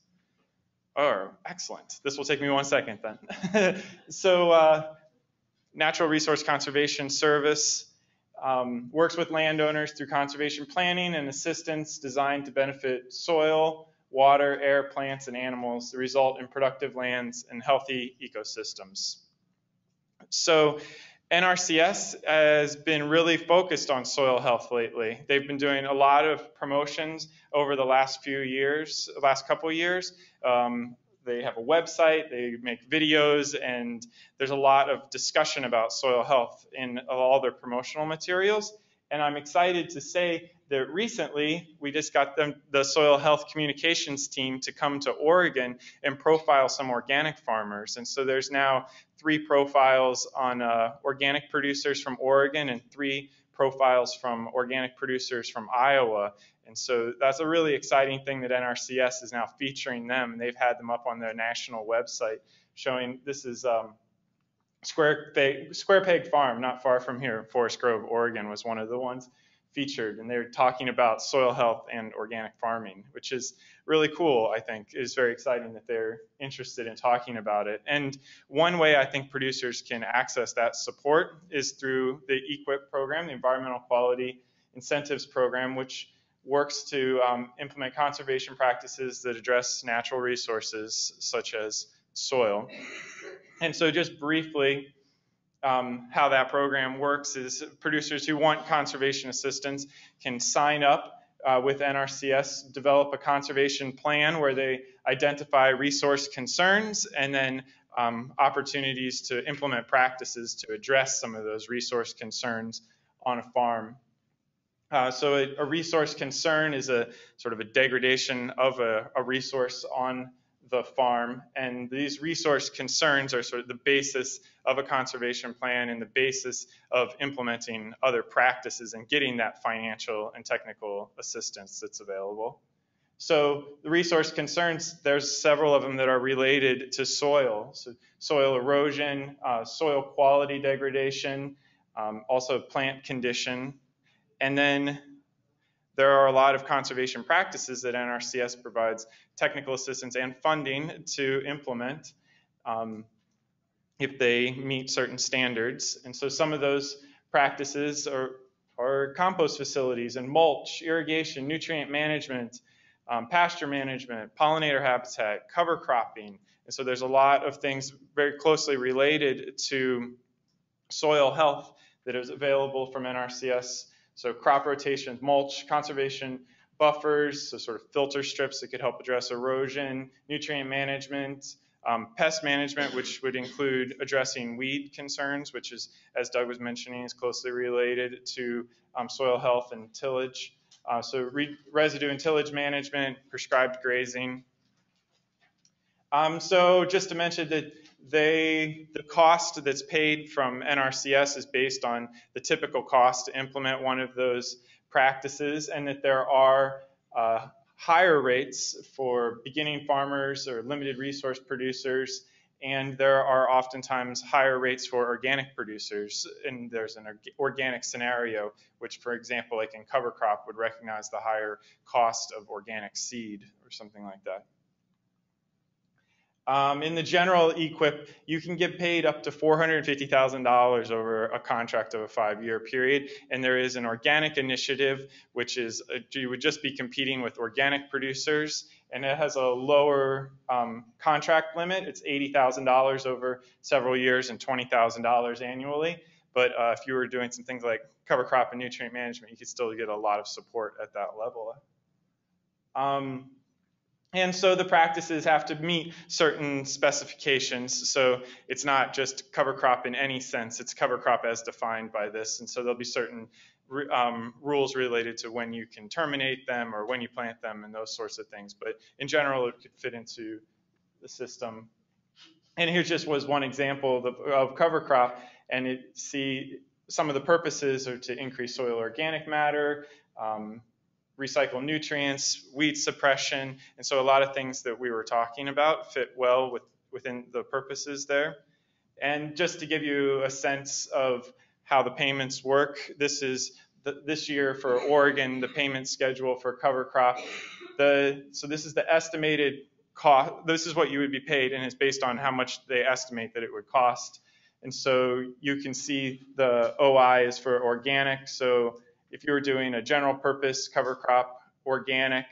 Oh, excellent. This will take me one second then. so uh, Natural Resource Conservation Service um, works with landowners through conservation planning and assistance designed to benefit soil, water, air, plants, and animals that result in productive lands and healthy ecosystems. So NRCS has been really focused on soil health lately. They've been doing a lot of promotions over the last few years, last couple years. Um, they have a website, they make videos, and there's a lot of discussion about soil health in all their promotional materials. And I'm excited to say that recently we just got them, the soil health communications team to come to Oregon and profile some organic farmers. And so there's now three profiles on uh, organic producers from Oregon and three profiles from organic producers from Iowa. And so that's a really exciting thing that NRCS is now featuring them. And they've had them up on their national website showing this is um, Square, Square Peg Farm, not far from here. Forest Grove, Oregon was one of the ones featured. And they're talking about soil health and organic farming, which is really cool, I think. It is very exciting that they're interested in talking about it. And one way I think producers can access that support is through the EQIP program, the Environmental Quality Incentives Program, which works to um, implement conservation practices that address natural resources such as soil. And so just briefly, um, how that program works is producers who want conservation assistance can sign up uh, with NRCS, develop a conservation plan where they identify resource concerns and then um, opportunities to implement practices to address some of those resource concerns on a farm. Uh, so a, a, resource concern is a sort of a degradation of a, a, resource on the farm. And these resource concerns are sort of the basis of a conservation plan and the basis of implementing other practices and getting that financial and technical assistance that's available. So the resource concerns, there's several of them that are related to soil. So soil erosion, uh, soil quality degradation, um, also plant condition, and then there are a lot of conservation practices that NRCS provides technical assistance and funding to implement um, if they meet certain standards. And so some of those practices are, are compost facilities and mulch, irrigation, nutrient management, um, pasture management, pollinator habitat, cover cropping. And so there's a lot of things very closely related to soil health that is available from NRCS so crop rotation, mulch, conservation buffers, so sort of filter strips that could help address erosion, nutrient management, um, pest management, which would include addressing weed concerns, which is, as Doug was mentioning, is closely related to um, soil health and tillage. Uh, so re residue and tillage management, prescribed grazing. Um, so just to mention that they the cost that's paid from NRCS is based on the typical cost to implement one of those practices, and that there are uh, higher rates for beginning farmers or limited resource producers, and there are oftentimes higher rates for organic producers. And there's an organic scenario, which, for example, like in cover crop, would recognize the higher cost of organic seed or something like that. Um, in the general EQIP, you can get paid up to $450,000 over a contract of a five-year period, and there is an organic initiative, which is uh, you would just be competing with organic producers, and it has a lower um, contract limit. It's $80,000 over several years and $20,000 annually. But uh, if you were doing some things like cover crop and nutrient management, you could still get a lot of support at that level. Um, and so the practices have to meet certain specifications. So it's not just cover crop in any sense, it's cover crop as defined by this. And so there'll be certain um, rules related to when you can terminate them or when you plant them and those sorts of things. But in general, it could fit into the system. And here just was one example of, cover crop. And it, see, some of the purposes are to increase soil organic matter, um, recycle nutrients, weed suppression, and so a lot of things that we were talking about fit well with, within the purposes there. And just to give you a sense of how the payments work, this is the, this year for Oregon, the payment schedule for cover crop. The, so this is the estimated cost, this is what you would be paid, and it's based on how much they estimate that it would cost. And so you can see the OI is for organic, so if you were doing a general purpose cover crop organic,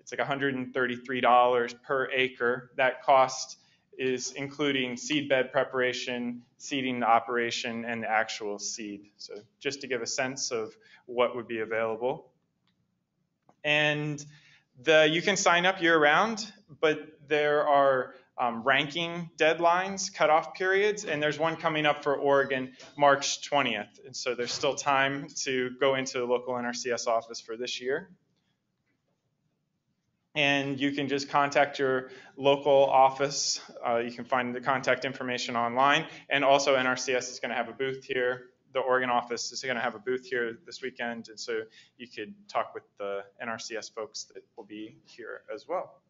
it's like $133 per acre. That cost is including seed bed preparation, seeding operation, and the actual seed. So just to give a sense of what would be available. And the, you can sign up year round, but there are um, ranking deadlines, cutoff periods, and there's one coming up for Oregon March 20th. And so there's still time to go into the local NRCS office for this year. And you can just contact your local office. Uh, you can find the contact information online. And also, NRCS is going to have a booth here. The Oregon office is going to have a booth here this weekend. And so you could talk with the NRCS folks that will be here as well.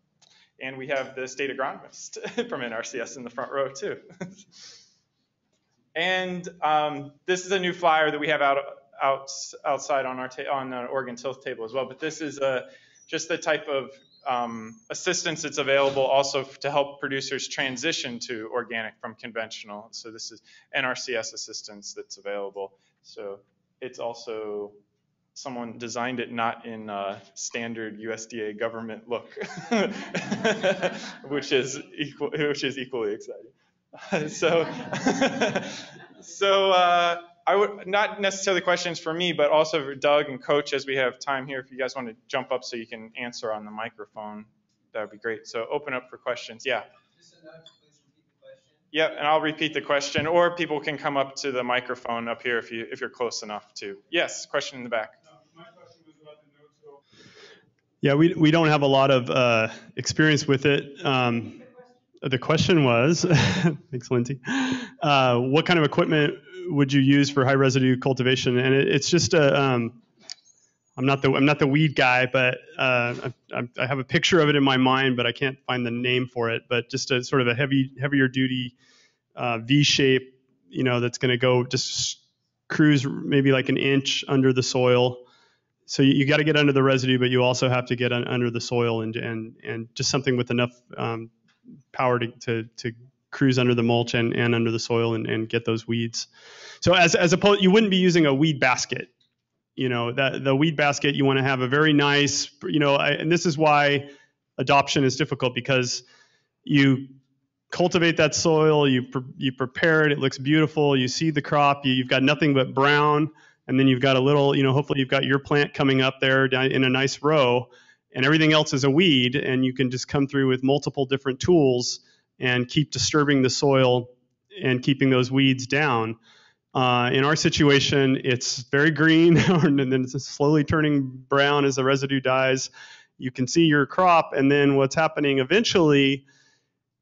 And we have the state agronomist from NRCS in the front row too. and um, this is a new flyer that we have out, out outside on our on the Oregon Tilth table as well. But this is a, just the type of um, assistance that's available also to help producers transition to organic from conventional. So this is NRCS assistance that's available. So it's also someone designed it not in uh, standard USDA government look, which is equal, which is equally exciting. so, so uh, I would not necessarily questions for me, but also for Doug and Coach as we have time here. If you guys want to jump up so you can answer on the microphone, that would be great. So open up for questions. Yeah. Just a note, please repeat the question. Yep, and I'll repeat the question, or people can come up to the microphone up here if you, if you're close enough to. Yes, question in the back. My question was about the no-till. Yeah, we, we don't have a lot of uh, experience with it. Um, the question was, thanks, Lindsay. Uh, what kind of equipment would you use for high residue cultivation? And it, it's just a, um, I'm not the I'm not the weed guy, but uh, I, I have a picture of it in my mind, but I can't find the name for it. But just a sort of a heavy heavier duty uh, V shape, you know, that's going to go just cruise maybe like an inch under the soil. So you, you got to get under the residue, but you also have to get un, under the soil and and and just something with enough um, power to, to to cruise under the mulch and, and under the soil and, and get those weeds. So as as opposed, you wouldn't be using a weed basket. You know that the weed basket you want to have a very nice. You know, I, and this is why adoption is difficult because you cultivate that soil, you pre- you prepare it, it looks beautiful, you seed the crop, you, you've got nothing but brown, and then you've got a little, you know, hopefully you've got your plant coming up there in a nice row, and everything else is a weed, and you can just come through with multiple different tools and keep disturbing the soil and keeping those weeds down. Uh, in our situation, it's very green, and then it's slowly turning brown as the residue dies. You can see your crop, and then what's happening eventually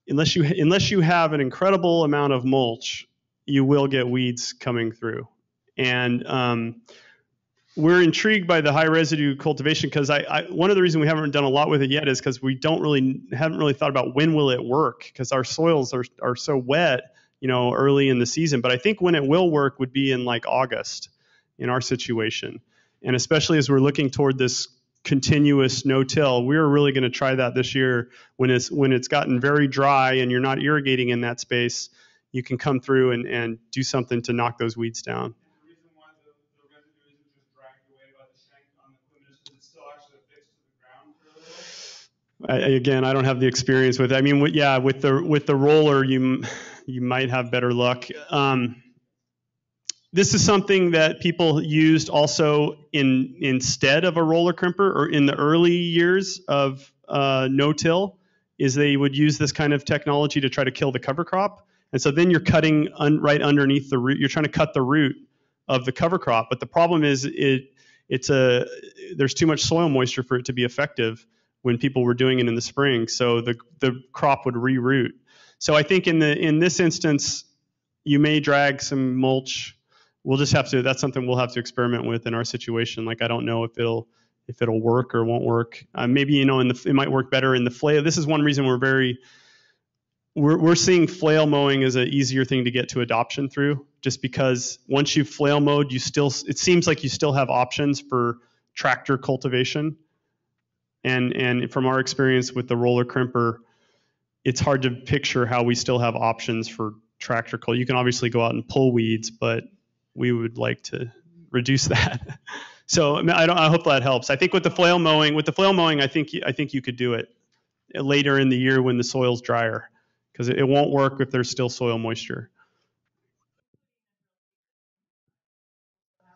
unless you unless you have an incredible amount of mulch, you will get weeds coming through. And um, we're intrigued by the high residue cultivation because I, I, one of the reasons we haven't done a lot with it yet is because we don't really haven't really thought about when will it work because our soils are are so wet, you know, early in the season. But I think when it will work would be in like August in our situation, and especially as we're looking toward this continuous no-till. We're really going to try that this year when it's when it's gotten very dry and you're not irrigating in that space. You can come through and, and do something to knock those weeds down. And the reason why the, the residue isn't just dragged away by the shank on the equipment is 'cause it's still actually affixed to the ground for a little. I, again, I don't have the experience with. It. I mean, yeah, with the with the roller, you you might have better luck. Um, this is something that people used also in instead of a roller crimper or in the early years of uh, no-till is they would use this kind of technology to try to kill the cover crop and so then you're cutting un, right underneath the root you're trying to cut the root of the cover crop but the problem is it it's a there's too much soil moisture for it to be effective when people were doing it in the spring so the the crop would reroot. So i think in the in this instance you may drag some mulch. We'll just have to that's something we'll have to experiment with in our situation. Like i don't know if it'll if it'll work or won't work. Uh, maybe you know in the it might work better in the flail. This is one reason we're very we're, we're seeing flail mowing as an easier thing to get to adoption through just because once you've flail mowed you still it seems like you still have options for tractor cultivation and and from our experience with the roller crimper it's hard to picture how we still have options for tractor cult you can obviously go out and pull weeds but we would like to reduce that. So I, don't, I hope that helps. I think with the flail mowing, with the flail mowing, I think I think you could do it later in the year when the soil's drier, because it won't work if there's still soil moisture.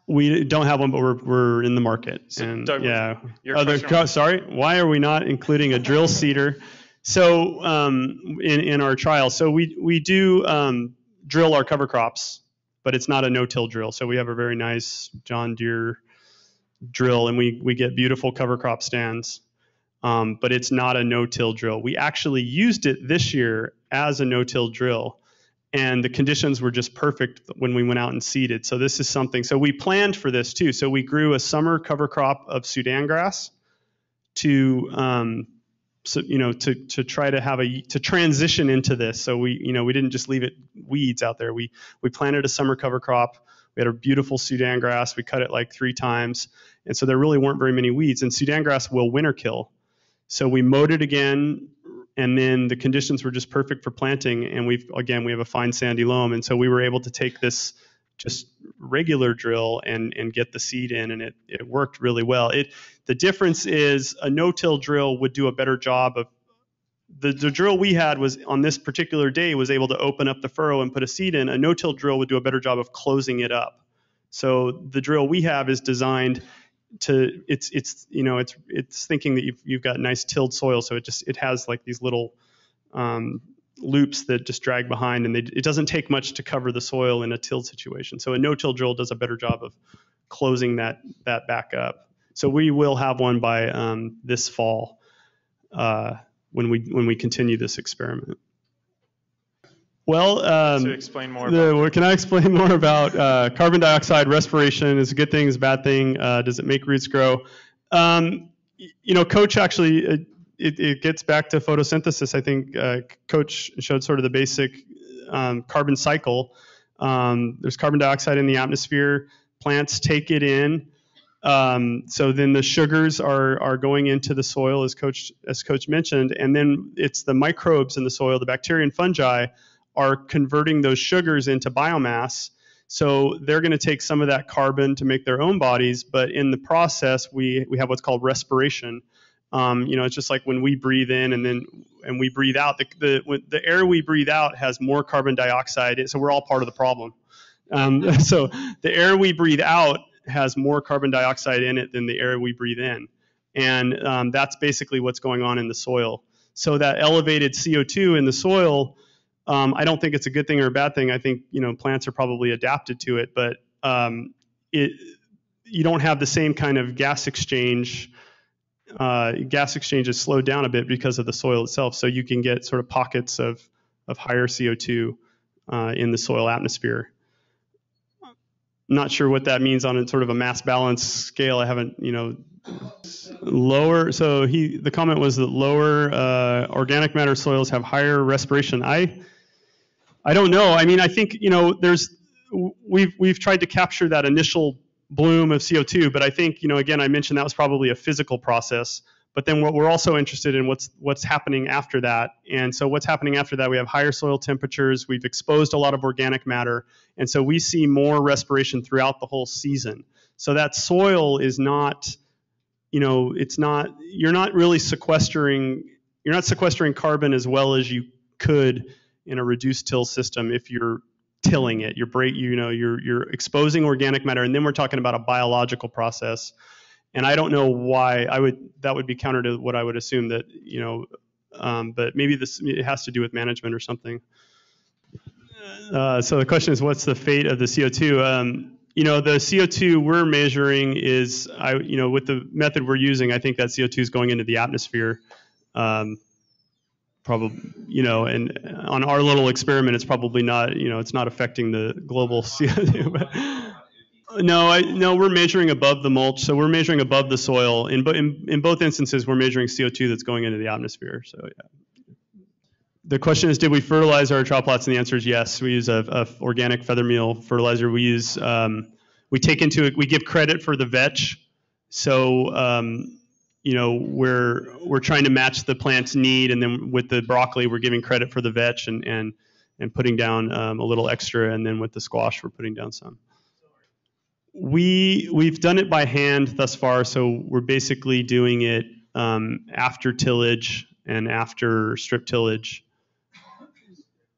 We don't have one, but we're, we're in the market. So, and Doug, yeah. your Other, question- sorry, why are we not including a drill seeder? So um, in, in our trial, so we we do um, drill our cover crops but it's not a no-till drill. So we have a very nice John Deere drill, and we we get beautiful cover crop stands. Um, but it's not a no-till drill. We actually used it this year as a no-till drill, and the conditions were just perfect when we went out and seeded. So this is something. So we planned for this too. So we grew a summer cover crop of Sudan grass to um, so you know to to try to have a to transition into this so we you know we didn't just leave it weeds out there we we planted a summer cover crop we had a beautiful sudan grass we cut it like three times and so there really weren't very many weeds and sudan grass will winter kill so we mowed it again and then the conditions were just perfect for planting and we've again we have a fine sandy loam and so we were able to take this just regular drill and and get the seed in and it it worked really well it the difference is a no-till drill would do a better job of the, the drill we had was on this particular day was able to open up the furrow and put a seed in. A no-till drill would do a better job of closing it up. So the drill we have is designed to it's it's you know it's it's thinking that you've you've got nice tilled soil, so it just it has like these little um, loops that just drag behind, and they, it doesn't take much to cover the soil in a till situation. So a no-till drill does a better job of closing that that back up. So we will have one by um, this fall uh, when we when we continue this experiment. Well, um, To explain more the- can I explain more about uh, carbon dioxide respiration? Is it a good thing? Is it a bad thing? Uh, does it make roots grow? Um, you know, Coach actually, uh, it, it gets back to photosynthesis. I think uh, Coach showed sort of the basic um, carbon cycle. Um, there's carbon dioxide in the atmosphere. Plants take it in. Um, so then the sugars are are going into the soil, as Coach as Coach mentioned, and then it's the microbes in the soil, the bacteria and fungi, are converting those sugars into biomass. So they're going to take some of that carbon to make their own bodies, but in the process, we we have what's called respiration. Um, you know, it's just like when we breathe in and then and we breathe out. The the, the air we breathe out has more carbon dioxide, so we're all part of the problem. Um, so the air we breathe out has more carbon dioxide in it than the air we breathe in, and um, that's basically what's going on in the soil. So that elevated CO2 in the soil um, I don't think it's a good thing or a bad thing. I think you know plants are probably adapted to it, but um, it you don't have the same kind of gas exchange. Uh, gas exchange is slowed down a bit because of the soil itself, so you can get sort of pockets of of higher CO2 uh, in the soil atmosphere. Not sure what that means on a sort of a mass balance scale. I haven't, you know, lower. So he, the comment was that lower uh, organic matter soils have higher respiration. I, I don't know. I mean, I think you know, there's we've we've tried to capture that initial bloom of CO2, but I think you know, again, I mentioned that was probably a physical process. But then what we're also interested in what's what's happening after that. And so what's happening after that? We have higher soil temperatures. We've exposed a lot of organic matter, and so we see more respiration throughout the whole season. So that soil is not, you know, it's not. You're not really sequestering. You're not sequestering carbon as well as you could in a reduced till system if you're tilling it. You're break, you know, you're you're exposing organic matter, and then we're talking about a biological process. And I don't know why I would that would be counter to what I would assume that you know, um, but maybe this it has to do with management or something. Uh, so the question is, what's the fate of the CO2? Um, you know, the CO2 we're measuring is, I, you know, with the method we're using, I think that CO2 is going into the atmosphere. Um, probably, you know, and on our little experiment, it's probably not, you know, it's not affecting the global CO2. But, no, I, no, we're measuring above the mulch, so we're measuring above the soil. In, in, in both instances, we're measuring CO2 that's going into the atmosphere. So, yeah. The question is, did we fertilize our trout plots? And the answer is yes. We use a, a organic feather meal fertilizer. We use, um, we take into it, we give credit for the vetch. So, um, you know, we're we're trying to match the plant's need, and then with the broccoli, we're giving credit for the vetch and and and putting down um, a little extra, and then with the squash, we're putting down some. We we've done it by hand thus far, so we're basically doing it um, after tillage and after strip tillage.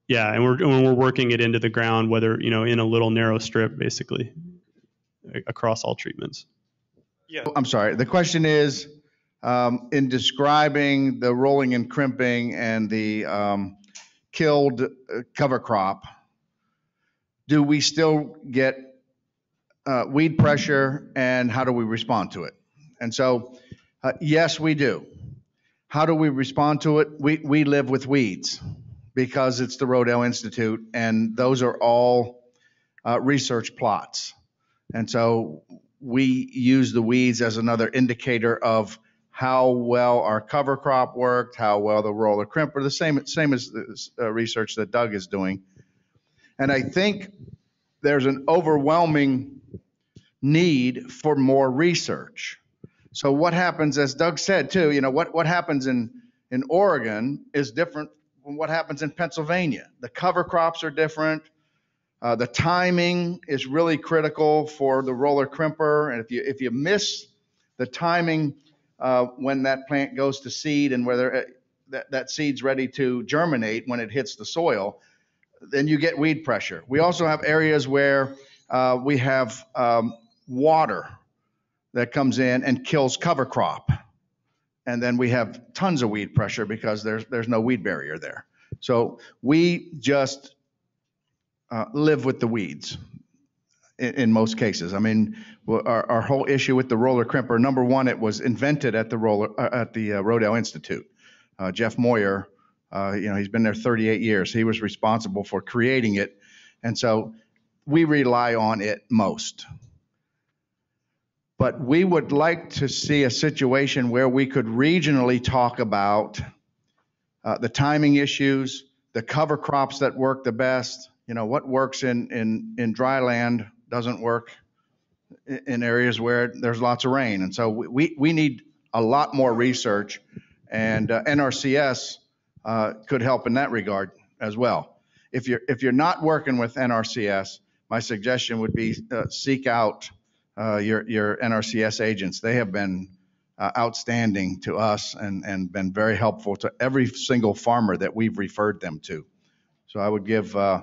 Yeah, and we're and we're working it into the ground, whether you know in a little narrow strip, basically across all treatments. Yeah. I'm sorry. The question is, um, in describing the rolling and crimping and the um, killed uh, cover crop, do we still get uh, weed pressure and how do we respond to it? And so, uh, yes, we do. How do we respond to it? We, we live with weeds because it's the Rodale Institute and those are all uh, research plots. And so we use the weeds as another indicator of how well our cover crop worked, how well the roller crimper, the same, same as the uh, research that Doug is doing. And I think there's an overwhelming need for more research. So what happens, as Doug said too, you know, what, what happens in, in Oregon is different from what happens in Pennsylvania. The cover crops are different. Uh, the timing is really critical for the roller crimper. And if you, if you miss the timing uh, when that plant goes to seed and whether uh, that, that seed's ready to germinate when it hits the soil, then you get weed pressure. We also have areas where uh, we have um, water that comes in and kills cover crop. And then we have tons of weed pressure because there's, there's no weed barrier there. So we just uh, live with the weeds in, in most cases. I mean, our, our whole issue with the roller crimper, number one, it was invented at the roller, uh, at the uh, Rodale Institute. Uh, Jeff Moyer, uh, you know, he's been there 38 years. He was responsible for creating it. And so we rely on it most. But we would like to see a situation where we could regionally talk about uh, the timing issues, the cover crops that work the best, you know, what works in, in, in dry land doesn't work in areas where there's lots of rain. And so we, we need a lot more research and uh, NRCS uh, could help in that regard as well. If you're, if you're not working with NRCS, my suggestion would be uh, seek out uh, your, your NRCS agents. They have been uh, outstanding to us and, and been very helpful to every single farmer that we've referred them to. So I would give, uh,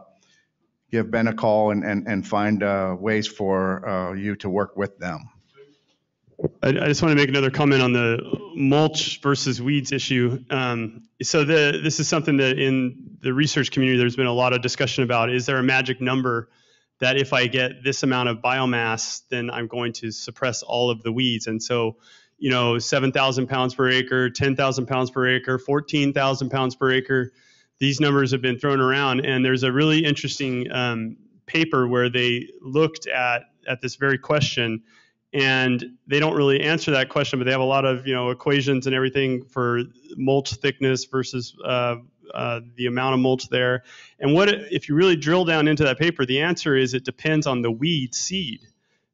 give Ben a call and, and, and find uh, ways for uh, you to work with them. I, I just want to make another comment on the mulch versus weeds issue. Um, so the, this is something that in the research community, there's been a lot of discussion about. Is there a magic number that if I get this amount of biomass, then I'm going to suppress all of the weeds? And so, you know, 7,000 pounds per acre, 10,000 pounds per acre, 14,000 pounds per acre. These numbers have been thrown around, and there's a really interesting um, paper where they looked at at this very question and they don't really answer that question, but they have a lot of you know equations and everything for mulch thickness versus uh, uh, the amount of mulch there. And what if you really drill down into that paper? The answer is it depends on the weed seed.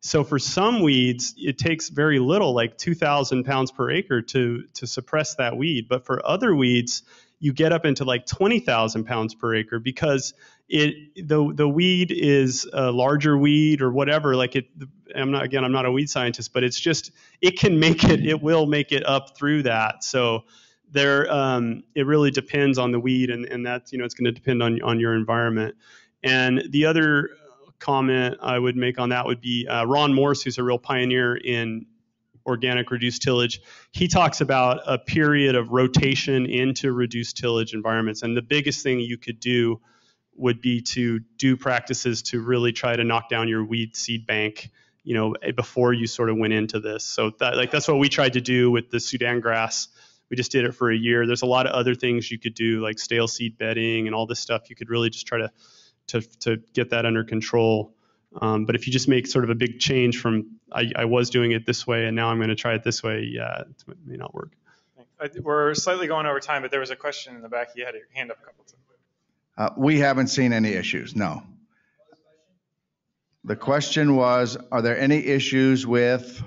So for some weeds, it takes very little, like 2,000 pounds per acre, to to suppress that weed. But for other weeds, you get up into like 20,000 pounds per acre because it the the weed is a larger weed or whatever. Like it, I'm not again, I'm not a weed scientist, but it's just it can make it, it will make it up through that. So there, um, it really depends on the weed, and and that's you know it's going to depend on on your environment. And the other comment I would make on that would be uh, Ron Morse, who's a real pioneer in organic reduced tillage. He talks about a period of rotation into reduced tillage environments, and the biggest thing you could do would be to do practices to really try to knock down your weed seed bank you know eh, before you sort of went into this. So that like that's what we tried to do with the sudan grass. We just did it for a year. There's a lot of other things you could do like stale seed bedding and all this stuff. You could really just try to to, to get that under control um, but if you just make sort of a big change from I, I was doing it this way and now i'm going to try it this way yeah it may not work I- We're slightly going over time, but there was a question in the back. You had your hand up a couple times. Uh, We haven't seen any issues, no. The question was, are there any issues with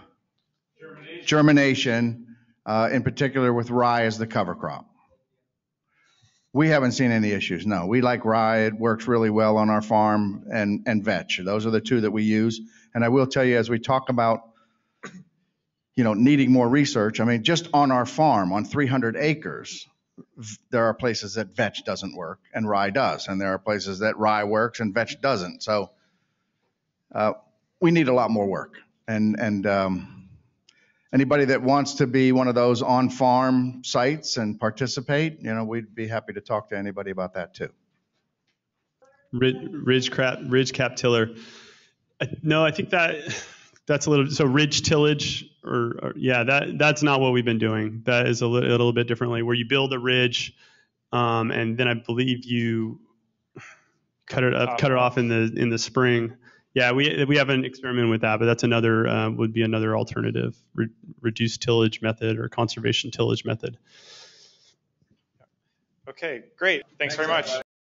germination, uh, in particular with rye as the cover crop? We haven't seen any issues, no. We like rye, it works really well on our farm, and, and vetch. Those are the two that we use. And I will tell you, as we talk about, you know, needing more research, I mean, just on our farm, on 300 acres, there are places that vetch doesn't work and rye does, and there are places that rye works and vetch doesn't. So uh, we need a lot more work. And and um, anybody that wants to be one of those on-farm sites and participate, you know, we'd be happy to talk to anybody about that too. Ridge, ridge crap, ridge cap tiller. I, no, I think that that's a little so ridge tillage or, or yeah, that that's not what we've been doing. That is a little, a little bit differently where you build a ridge, um, and then I believe you cut it up, cut it off in the in the spring. Yeah, we we haven't experimented with that, but that's another uh, would be another alternative re- reduced tillage method or conservation tillage method. Okay, great. Thanks very much.